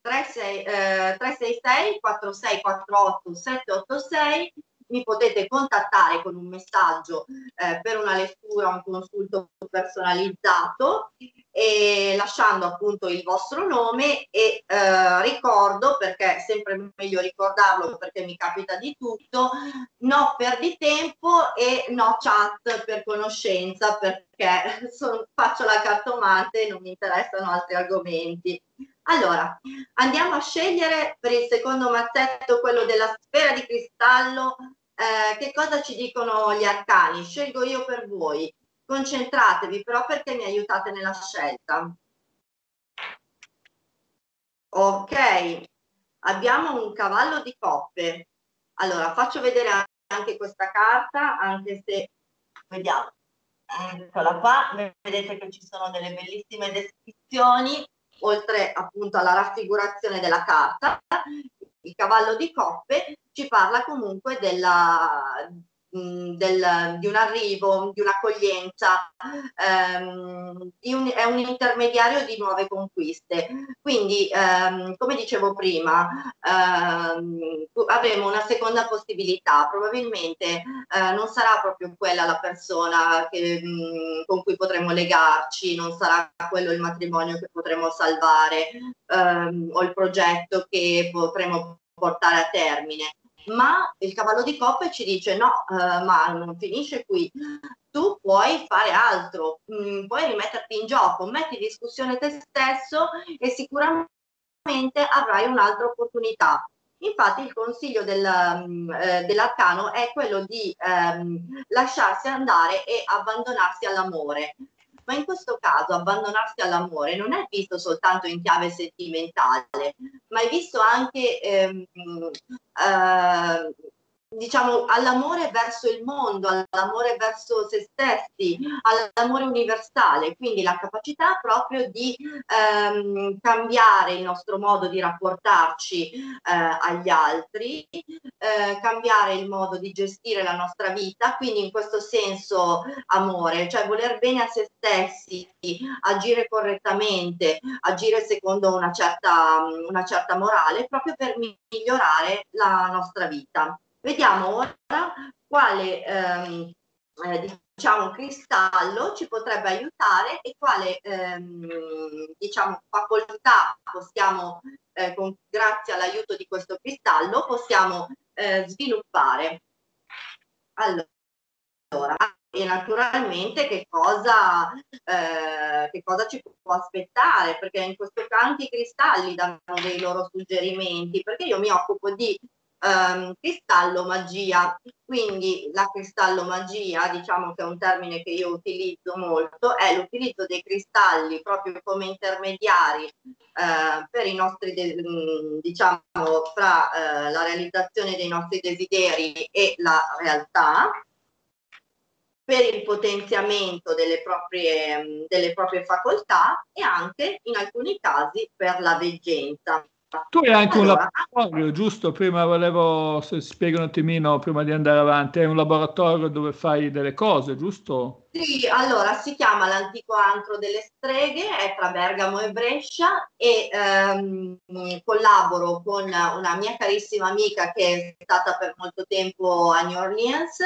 36, eh, 366 4648 786 mi potete contattare con un messaggio eh, per una lettura, un consulto personalizzato e lasciando appunto il vostro nome e eh, ricordo perché è sempre meglio ricordarlo perché mi capita di tutto no perdi tempo e no chat per conoscenza perché sono, faccio la cartomante e non mi interessano altri argomenti. Allora andiamo a scegliere per il secondo mazzetto quello della sfera di cristallo eh, che cosa ci dicono gli arcani scelgo io per voi Concentratevi però perché mi aiutate nella scelta. Ok, abbiamo un cavallo di coppe. Allora, faccio vedere anche questa carta, anche se vediamo. Eccola qua, vedete che ci sono delle bellissime descrizioni, oltre appunto alla raffigurazione della carta. Il cavallo di coppe ci parla comunque della, del, di un arrivo, di un'accoglienza, ehm, di un, è un intermediario di nuove conquiste. Quindi, ehm, come dicevo prima, ehm, avremo una seconda possibilità, probabilmente eh, non sarà proprio quella la persona che, mh, con cui potremo legarci, non sarà quello il matrimonio che potremo salvare ehm, o il progetto che potremo portare a termine ma il cavallo di coppe ci dice no, eh, ma non finisce qui, tu puoi fare altro, mh, mm, puoi rimetterti in gioco, metti in discussione te stesso e sicuramente avrai un'altra opportunità. Infatti il consiglio del, um, eh, dell'arcano è quello di ehm, lasciarsi andare e abbandonarsi all'amore ma in questo caso abbandonarsi all'amore non è visto soltanto in chiave sentimentale, ma è visto anche ehm, eh, diciamo, all'amore verso il mondo, all'amore verso se stessi, all'amore universale, quindi la capacità proprio di ehm, cambiare il nostro modo di rapportarci eh, agli altri, eh, cambiare il modo di gestire la nostra vita, quindi in questo senso amore, cioè voler bene a se stessi, agire correttamente, agire secondo una certa, una certa morale, proprio per migliorare la nostra vita. Vediamo ora quale ehm, eh, diciamo, cristallo ci potrebbe aiutare e quale ehm, diciamo, facoltà possiamo, eh, con, grazie all'aiuto di questo cristallo, possiamo eh, sviluppare. Allora, e naturalmente che cosa, eh, che cosa ci può aspettare, perché in questo caso anche i cristalli danno dei loro suggerimenti, perché io mi occupo di um, cristallo magia. Quindi la cristallo magia, diciamo che è un termine che io utilizzo molto, è l'utilizzo dei cristalli proprio come intermediari eh, per i nostri, diciamo, fra eh, la realizzazione dei nostri desideri e la realtà per il potenziamento delle proprie, delle proprie facoltà e anche in alcuni casi per la veggenza.
Tu hai anche allora, un laboratorio, giusto? Prima volevo, se spieghi un attimino, prima di andare avanti, hai un laboratorio dove fai delle cose, giusto?
Sì, allora si chiama l'antico antro delle streghe, è tra Bergamo e Brescia e ehm, collaboro con una mia carissima amica che è stata per molto tempo a New Orleans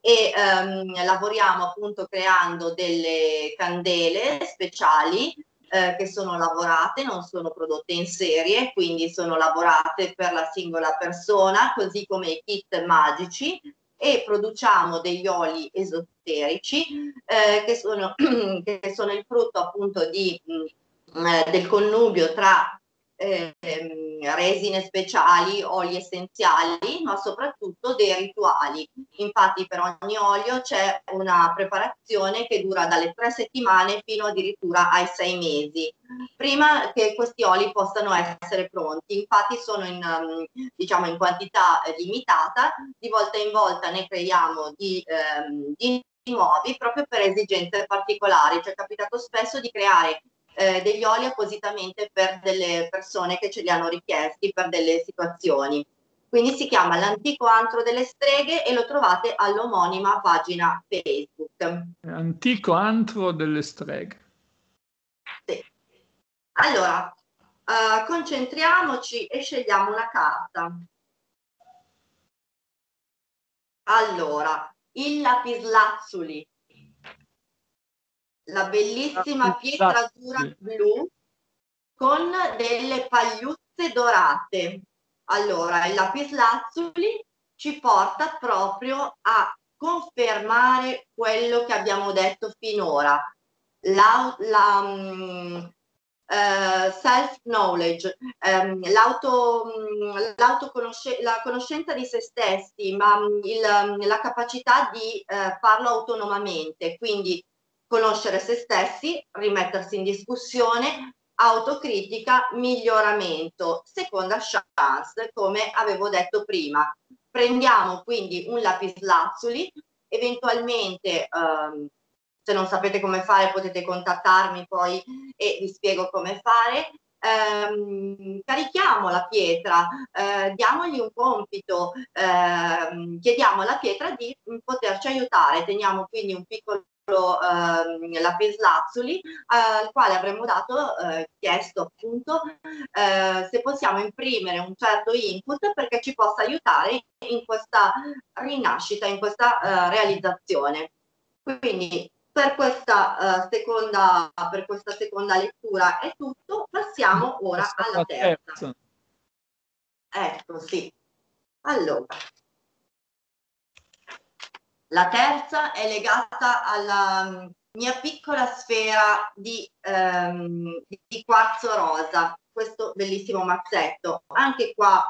e ehm, lavoriamo appunto creando delle candele speciali eh, che sono lavorate, non sono prodotte in serie, quindi sono lavorate per la singola persona, così come i kit magici e produciamo degli oli esoterici eh, che, sono, che, sono, il frutto appunto di, mh, mm, eh, del connubio tra eh, resine speciali, oli essenziali, ma soprattutto dei rituali. Infatti per ogni olio c'è una preparazione che dura dalle tre settimane fino addirittura ai sei mesi, prima che questi oli possano essere pronti. Infatti sono in, um, diciamo, in quantità limitata, di volta in volta ne creiamo di, ehm, di nuovi proprio per esigenze particolari. Ci è capitato spesso di creare eh, degli oli appositamente per delle persone che ce li hanno richiesti per delle situazioni. Quindi si chiama l'antico antro delle streghe e lo trovate all'omonima pagina Facebook.
Antico antro delle streghe.
Sì. Allora, uh, concentriamoci e scegliamo una carta. Allora, il lapislazzuli, la bellissima pietratura blu con delle pagliuzze dorate. Allora, il lapislazzuli ci porta proprio a confermare quello che abbiamo detto finora, la, la um, Uh, self-knowledge, um, l'auto, um, la conoscenza di se stessi, ma um, il, la capacità di uh, farlo autonomamente, quindi conoscere se stessi, rimettersi in discussione, autocritica, miglioramento, seconda chance, come avevo detto prima. Prendiamo quindi un lapislazzuli, eventualmente um, se non sapete come fare potete contattarmi poi e vi spiego come fare. Eh, carichiamo la pietra, eh, diamogli un compito, eh, chiediamo alla pietra di poterci aiutare, teniamo quindi un piccolo eh, lapislazzuli al quale avremmo dato, eh, chiesto appunto eh, se possiamo imprimere un certo input perché ci possa aiutare in questa rinascita, in questa eh, realizzazione. Quindi per questa, uh, seconda, per questa seconda lettura è tutto, passiamo ora alla terza. Ecco, sì. Allora, la terza è legata alla mm, mia piccola sfera di, um, di quarzo rosa, questo bellissimo mazzetto. Anche qua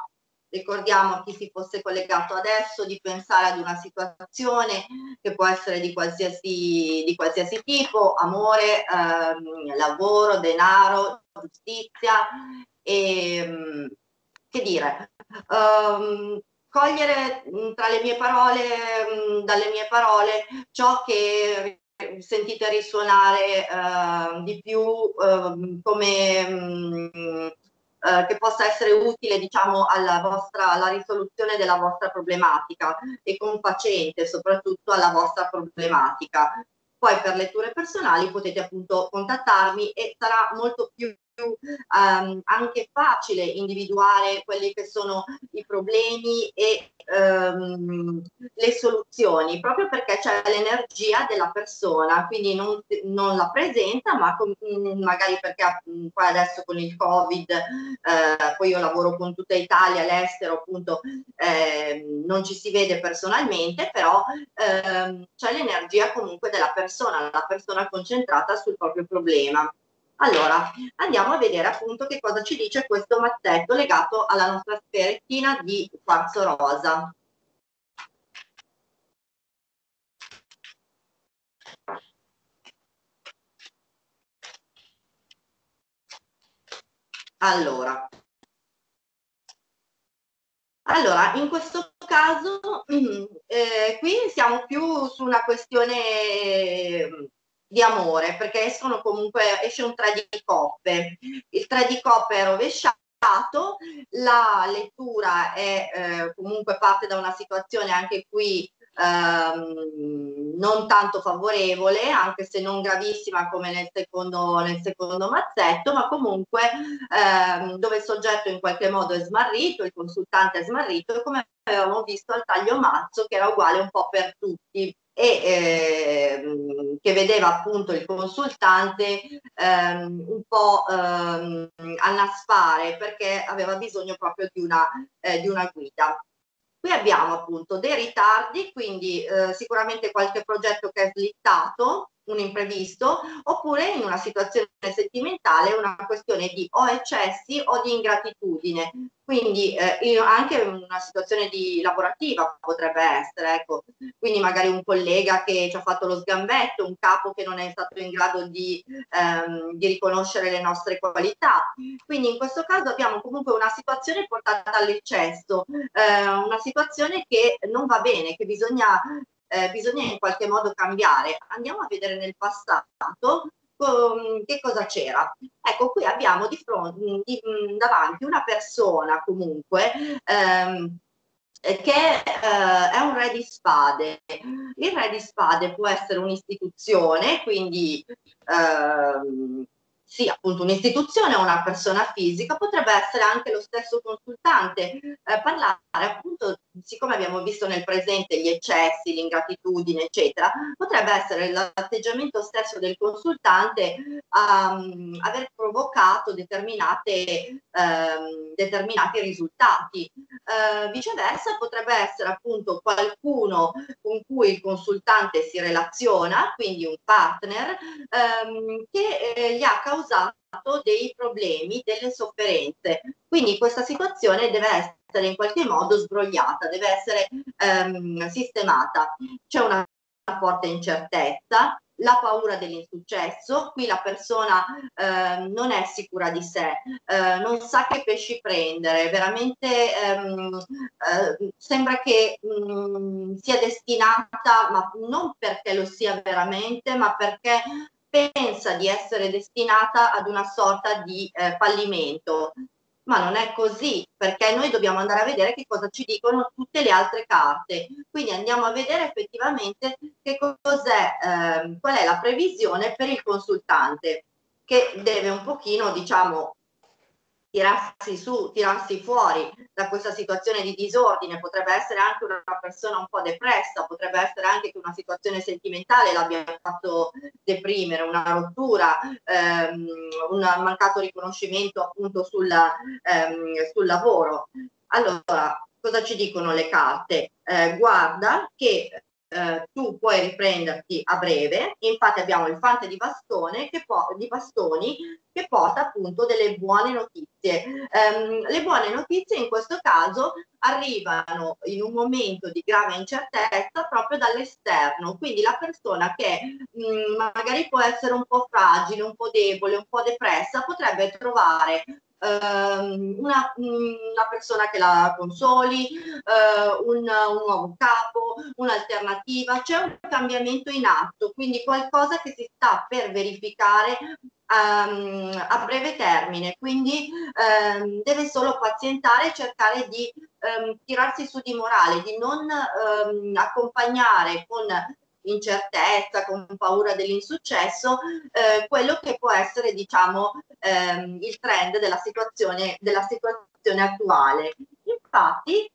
ricordiamo a chi si fosse collegato adesso di pensare ad una situazione che può essere di qualsiasi, di qualsiasi tipo, amore, ehm, lavoro, denaro, giustizia e ehm, che dire, um, cogliere mm, tra le mie parole, mm, dalle mie parole, ciò che sentite risuonare uh, di più uh, come eh, che possa essere utile diciamo alla vostra alla risoluzione della vostra problematica e confacente soprattutto alla vostra problematica. Poi per letture personali potete appunto contattarmi e sarà molto più um, anche facile individuare quelli che sono i problemi e um, le soluzioni, proprio perché c'è l'energia della persona, quindi non, non la presenta, ma con, mm, magari perché mm, poi adesso con il Covid, eh, poi io lavoro con tutta Italia, all'estero, appunto eh, non ci si vede personalmente, però eh, c'è l'energia comunque della persona, la persona concentrata sul proprio problema. Allora, andiamo a vedere appunto che cosa ci dice questo mazzetto legato alla nostra sferettina di quarzo rosa. Allora, allora, in questo caso eh, qui siamo più su una questione di amore, perché escono comunque, esce un 3 di coppe. Il 3 di coppe è rovesciato, la lettura è eh, comunque parte da una situazione anche qui ehm, non tanto favorevole, anche se non gravissima come nel secondo, nel secondo mazzetto, ma comunque ehm, dove il soggetto in qualche modo è smarrito, il consultante è smarrito, come avevamo visto al taglio mazzo che era uguale un po' per tutti e ehm, che vedeva appunto il consultante ehm, un po' ehm, annaspare perché aveva bisogno proprio di una, eh, di una guida. Qui abbiamo appunto dei ritardi, quindi eh, sicuramente qualche progetto che è slittato, un imprevisto, oppure in una situazione sentimentale una questione di o eccessi o di ingratitudine. Quindi eh, anche una situazione di lavorativa potrebbe essere, ecco. quindi magari un collega che ci ha fatto lo sgambetto, un capo che non è stato in grado di, ehm, di riconoscere le nostre qualità. Quindi in questo caso abbiamo comunque una situazione portata all'eccesso, eh, una situazione che non va bene, che bisogna eh, bisogna in qualche modo cambiare. Andiamo a vedere nel passato um, che cosa c'era. Ecco, qui abbiamo di fronte, di, davanti una persona comunque ehm, che eh, è un re di spade. Il re di spade può essere un'istituzione, quindi ehm, sia appunto un'istituzione o una persona fisica, potrebbe essere anche lo stesso consultante, eh, parlare appunto, siccome abbiamo visto nel presente gli eccessi, l'ingratitudine, eccetera, potrebbe essere l'atteggiamento stesso del consultante a um, aver provocato determinate, um, determinati risultati. Uh, viceversa, potrebbe essere appunto qualcuno con cui il consultante si relaziona, quindi un partner, um, che eh, gli ha causato causato dei problemi, delle sofferenze. Quindi questa situazione deve essere in qualche modo sbrogliata, deve essere ehm, sistemata. C'è una forte incertezza, la paura dell'insuccesso, qui la persona eh, non è sicura di sé, eh, non sa che pesci prendere, veramente ehm, eh, sembra che mh, mm, sia destinata, ma non perché lo sia veramente, ma perché pensa di essere destinata ad una sorta di eh, fallimento, ma non è così, perché noi dobbiamo andare a vedere che cosa ci dicono tutte le altre carte. Quindi andiamo a vedere effettivamente che cos'è, eh, qual è la previsione per il consultante, che deve un pochino, diciamo, tirarsi su, tirarsi fuori da questa situazione di disordine, potrebbe essere anche una persona un po' depressa, potrebbe essere anche che una situazione sentimentale l'abbia fatto deprimere, una rottura, ehm, un mancato riconoscimento appunto sul, ehm, sul lavoro. Allora, cosa ci dicono le carte? Eh, guarda che eh, tu puoi riprenderti a breve. Infatti abbiamo il fante di, bastone che po- di bastoni che porta appunto delle buone notizie. Um, le buone notizie in questo caso arrivano in un momento di grave incertezza proprio dall'esterno, quindi la persona che mh, mm, magari può essere un po' fragile, un po' debole, un po' depressa, potrebbe trovare Ehm, una, una, persona che la consoli, uh, un, un, nuovo capo, un'alternativa, c'è un cambiamento in atto, quindi qualcosa che si sta per verificare um, a breve termine, quindi um, deve solo pazientare e cercare di tirarsi su di morale, di non accompagnare con incertezza, con paura dell'insuccesso, eh, quello che può essere diciamo ehm, il trend della situazione, della situazione attuale. Infatti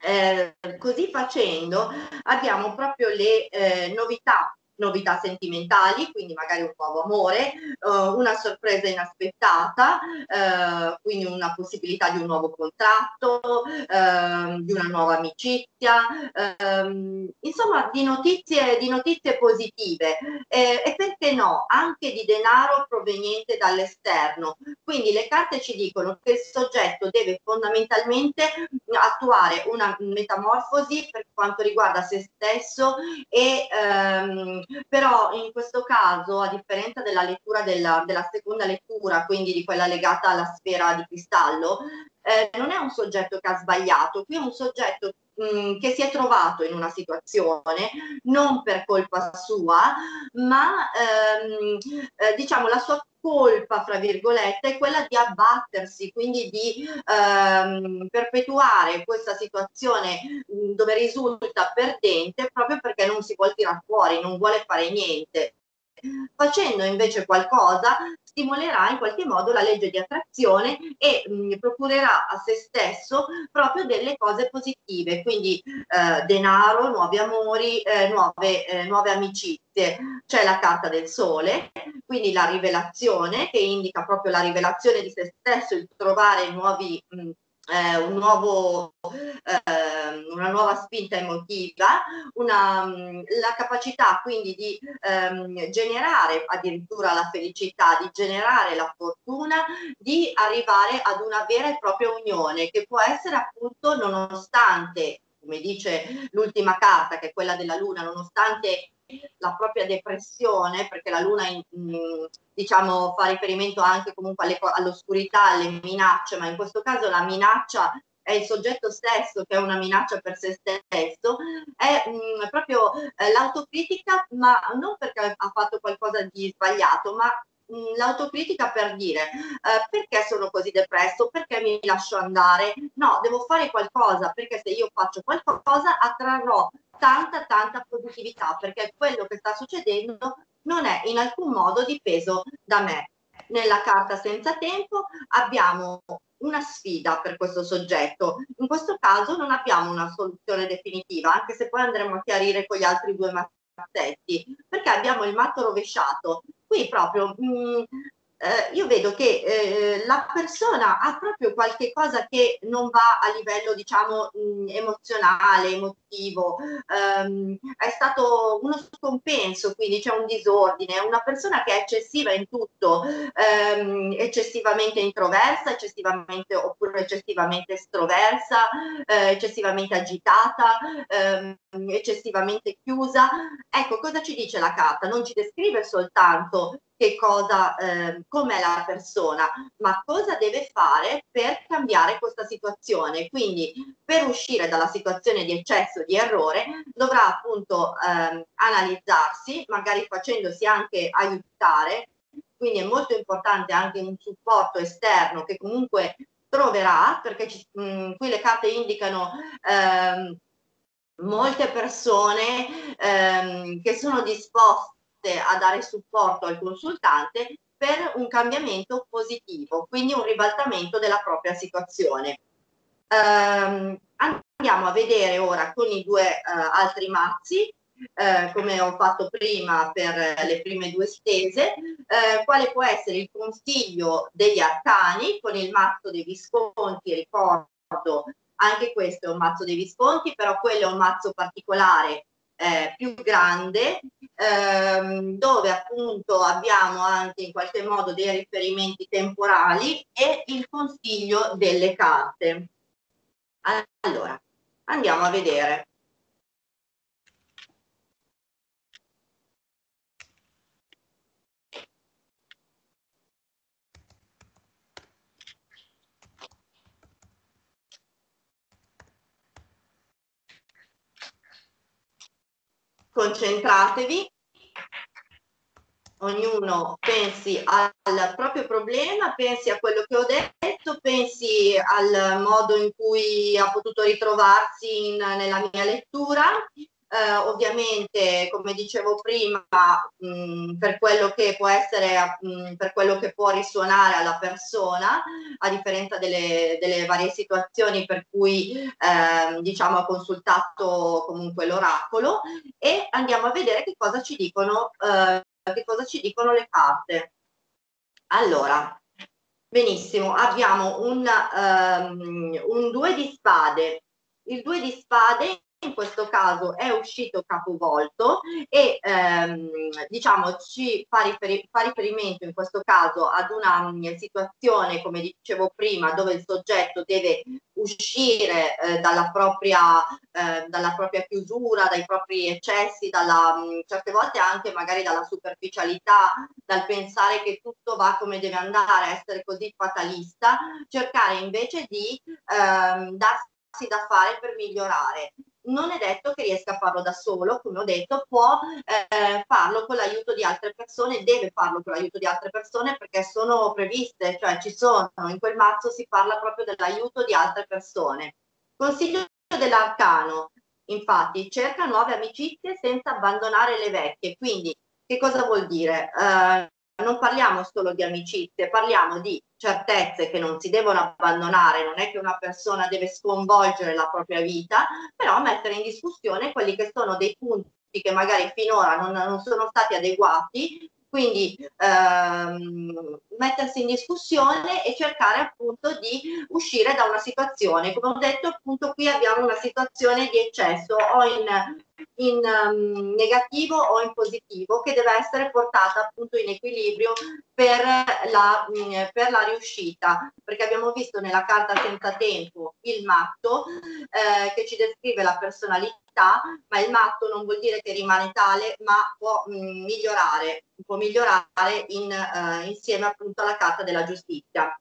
eh, così facendo abbiamo proprio le eh, novità novità sentimentali, quindi magari un nuovo amore, uh, una sorpresa inaspettata, uh, quindi una possibilità di un nuovo contratto, uh, di una nuova amicizia, ehm, insomma di notizie, di notizie positive eh, e perché no, anche di denaro proveniente dall'esterno. Quindi le carte ci dicono che il soggetto deve fondamentalmente attuare una metamorfosi per quanto riguarda se stesso e ehm, però in questo caso, a differenza della lettura della, della seconda lettura, quindi di quella legata alla sfera di cristallo, eh, non è un soggetto che ha sbagliato, qui è un soggetto mm, che si è trovato in una situazione non per colpa sua, ma ehm, eh, diciamo la sua colpa, fra virgolette, è quella di abbattersi, quindi di ehm, perpetuare questa situazione mh, dove risulta perdente proprio perché non si vuole tirare fuori, non vuole fare niente. Facendo invece qualcosa stimolerà in qualche modo la legge di attrazione e mh, procurerà a se stesso proprio delle cose positive, quindi eh, denaro, nuovi amori, eh, nuove, eh, nuove amicizie. C'è la carta del sole, quindi la rivelazione che indica proprio la rivelazione di se stesso, il trovare nuovi mh, eh, un nuovo, eh, una nuova spinta emotiva, una, la capacità quindi di ehm, generare addirittura la felicità, di generare la fortuna, di arrivare ad una vera e propria unione che può essere appunto nonostante come dice l'ultima carta, che è quella della Luna, nonostante la propria depressione, perché la luna in, diciamo, fa riferimento anche comunque alle, all'oscurità, alle minacce, ma in questo caso la minaccia è il soggetto stesso che è una minaccia per se stesso, è mh, proprio eh, l'autocritica, ma non perché ha fatto qualcosa di sbagliato, ma l'autocritica per dire eh, perché sono così depresso, perché mi lascio andare, no, devo fare qualcosa perché se io faccio qualcosa attrarrò tanta tanta positività perché quello che sta succedendo non è in alcun modo dipeso da me. nella carta senza tempo abbiamo una sfida per questo soggetto. In questo caso non abbiamo una soluzione definitiva, anche se poi andremo a chiarire con gli altri due mazzetti, perché abbiamo il matto rovesciato. Qui proprio mh, mm, eh, io vedo che eh, la persona ha proprio qualche cosa che non va a livello, diciamo, mh, mm, emozionale, emotivo, ehm, è stato uno scompenso, quindi c'è un disordine, una persona che è eccessiva in tutto, ehm, eccessivamente introversa, eccessivamente oppure eccessivamente estroversa, eh, eccessivamente agitata, ehm, eccessivamente chiusa. Ecco, cosa ci dice la carta? Non ci descrive soltanto che cosa, eh, com'è la persona, ma cosa deve fare per cambiare questa situazione. Quindi per uscire dalla situazione di eccesso, di errore, dovrà appunto eh, analizzarsi, magari facendosi anche aiutare. Quindi è molto importante anche un supporto esterno che comunque troverà, perché ci, mh, qui le carte indicano ehm, molte persone ehm, che sono disposte a dare supporto al consultante per un cambiamento positivo, quindi un ribaltamento della propria situazione. Um, andiamo a vedere ora con i due uh, altri mazzi, uh, come ho fatto prima per le prime due stese, uh, quale può essere il consiglio degli arcani con il mazzo dei visconti, ricordo anche questo è un mazzo dei visconti, però quello è un mazzo particolare eh, più grande ehm, dove appunto abbiamo anche in qualche modo dei riferimenti temporali e il consiglio delle carte. Allora, andiamo a vedere. Concentratevi, ognuno pensi al proprio problema, pensi a quello che ho detto, pensi al modo in cui ha potuto ritrovarsi in, nella mia lettura eh, ovviamente, come dicevo prima, mh, per quello che può essere, mh, per quello che può risuonare alla persona, a differenza delle, delle varie situazioni per cui eh, diciamo ha consultato comunque l'oracolo e andiamo a vedere che cosa ci dicono, eh, che cosa ci dicono le carte. Allora, benissimo, abbiamo un, um, un due di spade. Il due di spade in questo caso è uscito capovolto e ehm, diciamo ci fa, riferi- fa, riferimento in questo caso ad una mh, mm, situazione, come dicevo prima, dove il soggetto deve uscire eh, dalla, propria, eh, dalla propria chiusura, dai propri eccessi, dalla, mh, mm, certe volte anche magari dalla superficialità, dal pensare che tutto va come deve andare, essere così fatalista, cercare invece di ehm, darsi da fare per migliorare non è detto che riesca a farlo da solo, come ho detto, può eh, farlo con l'aiuto di altre persone, deve farlo con l'aiuto di altre persone perché sono previste, cioè ci sono, in quel mazzo si parla proprio dell'aiuto di altre persone. Consiglio dell'arcano, infatti, cerca nuove amicizie senza abbandonare le vecchie, quindi che cosa vuol dire? Eh, non parliamo solo di amicizie, parliamo di certezze che non si devono abbandonare, non è che una persona deve sconvolgere la propria vita, però mettere in discussione quelli che sono dei punti che magari finora non, non sono stati adeguati quindi ehm, mettersi in discussione e cercare appunto di uscire da una situazione. Come ho detto, appunto qui abbiamo una situazione di eccesso o in, in um, negativo o in positivo che deve essere portata appunto in equilibrio per la, mh, mm, per la riuscita, perché abbiamo visto nella carta senza tempo il matto eh, che ci descrive la personalità ma il matto non vuol dire che rimane tale, ma può mh, mm, migliorare, può migliorare in, uh, insieme appunto alla carta della giustizia.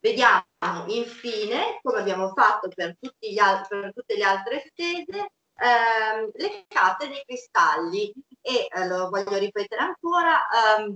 Vediamo infine, come abbiamo fatto per, per tutte le altre stese, ehm, le carte dei cristalli. E eh, lo voglio ripetere ancora, ehm,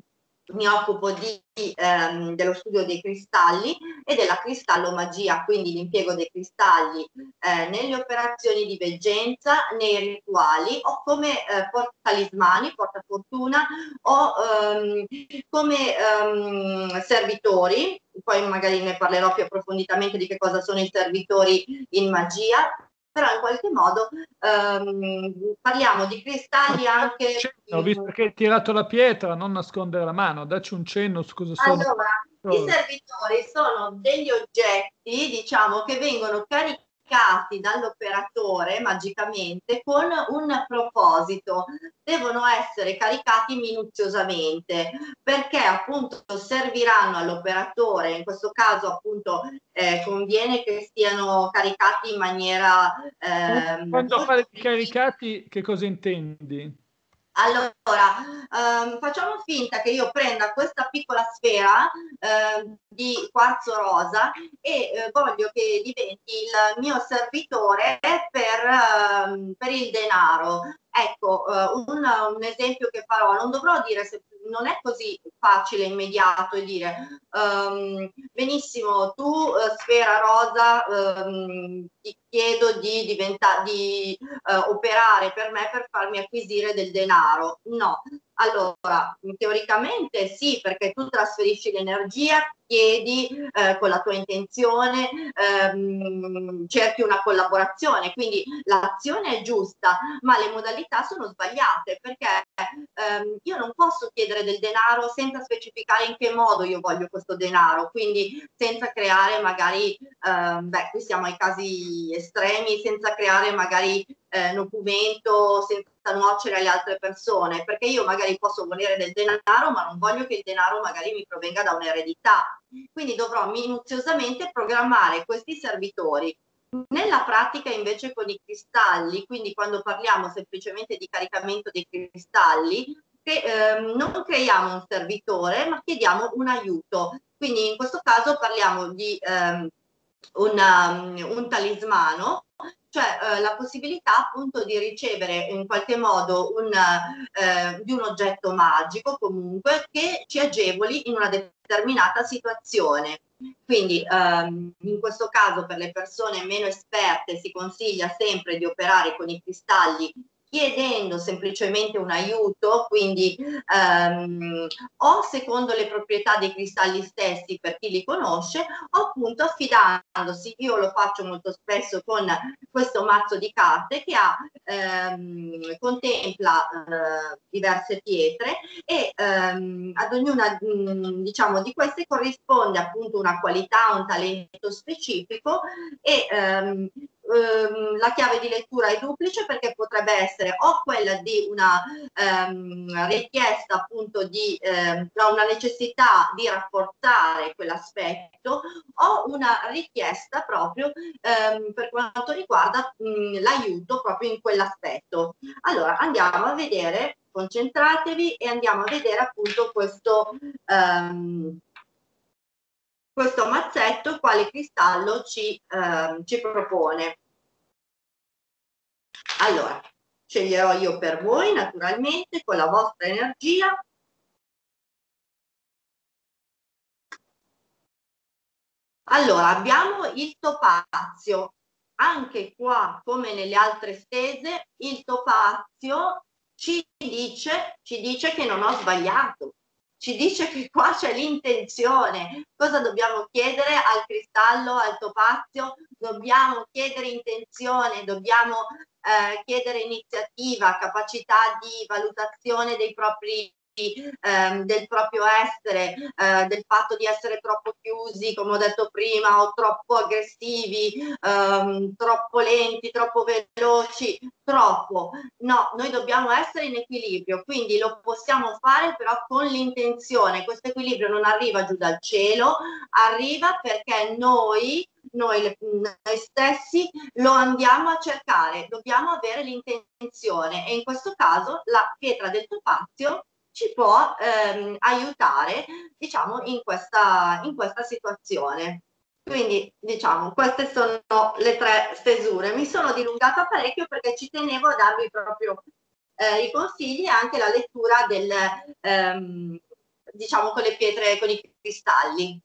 mi occupo di, ehm, dello studio dei cristalli e della cristallomagia, quindi l'impiego dei cristalli eh, nelle operazioni di veggenza, nei rituali o come eh, portalismani, portafortuna o ehm, come ehm, servitori, poi magari ne parlerò più approfonditamente di che cosa sono i servitori in magia, però in qualche modo ehm, parliamo di cristalli anche...
Cenno, visto che hai tirato la pietra, non nascondere la mano, dacci un cenno su cosa sono.
Allora, i servitori sono degli oggetti, diciamo, che vengono caricati indicati dall'operatore magicamente con un proposito, devono essere caricati minuziosamente perché appunto serviranno all'operatore, in questo caso appunto eh, conviene che siano caricati in maniera...
Eh, Quando parli di caricati che cosa intendi?
Allora, ehm, facciamo finta che io prenda questa piccola sfera eh, di quarzo rosa e eh, voglio che diventi il mio servitore per, eh, per il denaro. Ecco, eh, un, un, esempio che farò, non dovrò dire se non è così facile, immediato e dire um, benissimo, tu uh, sfera rosa ti chiedo di, diventa- di uh, operare per me per farmi acquisire del denaro. No, allora, teoricamente sì, perché tu trasferisci l'energia, chiedi eh, con la tua intenzione, ehm, cerchi una collaborazione, quindi l'azione è giusta, ma le modalità sono sbagliate perché ehm, io non posso chiedere del denaro senza specificare in che modo io voglio questo denaro, quindi senza creare magari, ehm, beh, qui siamo ai casi estremi, senza creare magari eh, nocumento, senza nuocere alle altre persone, perché io magari posso volere del denaro, ma non voglio che il denaro magari mi provenga da un'eredità. Quindi dovrò minuziosamente programmare questi servitori. Nella pratica invece con i cristalli, quindi quando parliamo semplicemente di caricamento dei cristalli, che, ehm, non creiamo un servitore, ma chiediamo un aiuto. Quindi in questo caso parliamo di ehm, una, un talismano cioè eh, la possibilità appunto di ricevere in qualche modo un, eh, di un oggetto magico comunque che ci agevoli in una determinata situazione. Quindi ehm, in questo caso per le persone meno esperte si consiglia sempre di operare con i cristalli chiedendo semplicemente un aiuto, quindi ehm, o secondo le proprietà dei cristalli stessi per chi li conosce, o appunto affidandosi, io lo faccio molto spesso con questo mazzo di carte che ha, ehm, contempla eh, diverse pietre e ehm, ad ognuna mm, diciamo di queste corrisponde appunto una qualità, un talento specifico e ehm, la chiave di lettura è duplice perché potrebbe essere o quella di una ehm, richiesta appunto di ehm, una necessità di rafforzare quell'aspetto o una richiesta proprio ehm, per quanto riguarda l'aiuto proprio in quell'aspetto. Allora andiamo a vedere, concentratevi e andiamo a vedere appunto questo ehm, questo mazzetto quale cristallo ci, eh, ci propone. Allora, sceglierò io per voi naturalmente con la vostra energia. Allora, abbiamo il topazio. Anche qua, come nelle altre stese, il topazio ci dice, ci dice che non ho sbagliato ci dice che qua c'è l'intenzione. Cosa dobbiamo chiedere al cristallo, al topazio? Dobbiamo chiedere intenzione, dobbiamo eh, chiedere iniziativa, capacità di valutazione dei propri ehm, del proprio essere, eh, del fatto di essere troppo chiusi, come ho detto prima, o troppo aggressivi, ehm, troppo lenti, troppo veloci, troppo. No, noi dobbiamo essere in equilibrio, quindi lo possiamo fare però con l'intenzione. Questo equilibrio non arriva giù dal cielo, arriva perché noi noi, noi, stessi lo andiamo a cercare, dobbiamo avere l'intenzione e in questo caso la pietra del topazio ci può ehm, aiutare diciamo in questa, in questa situazione. Quindi diciamo queste sono le tre stesure. Mi sono dilungata parecchio perché ci tenevo a darvi proprio eh, i consigli e anche la lettura del, ehm, diciamo con le pietre, con i cristalli.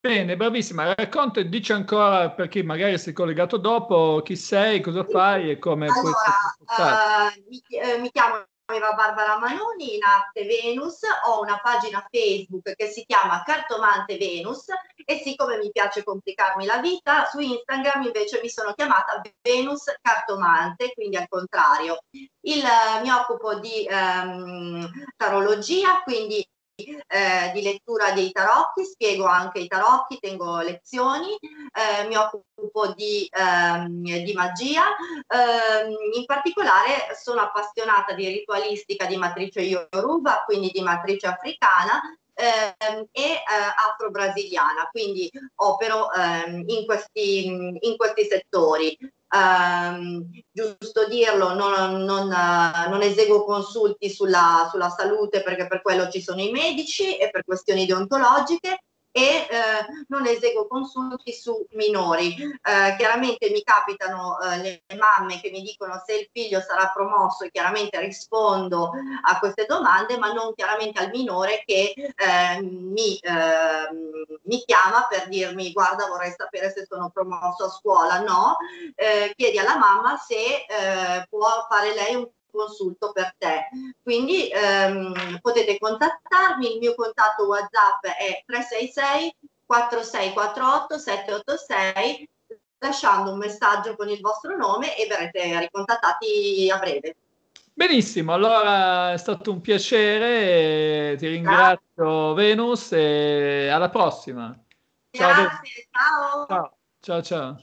Bene, bravissima. Racconta e dici ancora per chi magari si è collegato dopo chi sei, cosa fai e come
allora, puoi uh, mi, eh, mi chiamo Eva Barbara Manoni in arte Venus, ho una pagina Facebook che si chiama Cartomante Venus e siccome mi piace complicarmi la vita, su Instagram invece mi sono chiamata Venus Cartomante, quindi al contrario. Il, mi occupo di um, tarologia, quindi eh, di lettura dei tarocchi, spiego anche i tarocchi, tengo lezioni, eh, mi occupo di, ehm, di magia, eh, in particolare sono appassionata di ritualistica di matrice Yoruba, quindi di matrice africana, ehm, e eh, afro-brasiliana, quindi opero ehm, in, questi, in questi settori. Um, giusto dirlo, non, non, uh, non eseguo consulti sulla, sulla, salute perché per quello ci sono i medici e per questioni deontologiche, e eh, non eseguo consulti su minori. Eh, chiaramente mi capitano eh, le mamme che mi dicono se il figlio sarà promosso e chiaramente rispondo a queste domande, ma non chiaramente al minore che eh, mi, ehm, mi, chiama per dirmi guarda vorrei sapere se sono promosso a scuola. No, eh, chiedi alla mamma se eh, può fare lei un consulto per te. Quindi ehm, potete contattarmi, il mio contatto WhatsApp è 366 4648 786 lasciando un messaggio con il vostro nome e verrete ricontattati a breve.
Benissimo, allora è stato un piacere, ti ringrazio Grazie. Venus e alla prossima.
Ciao, Grazie, ciao.
Ciao, ciao. ciao.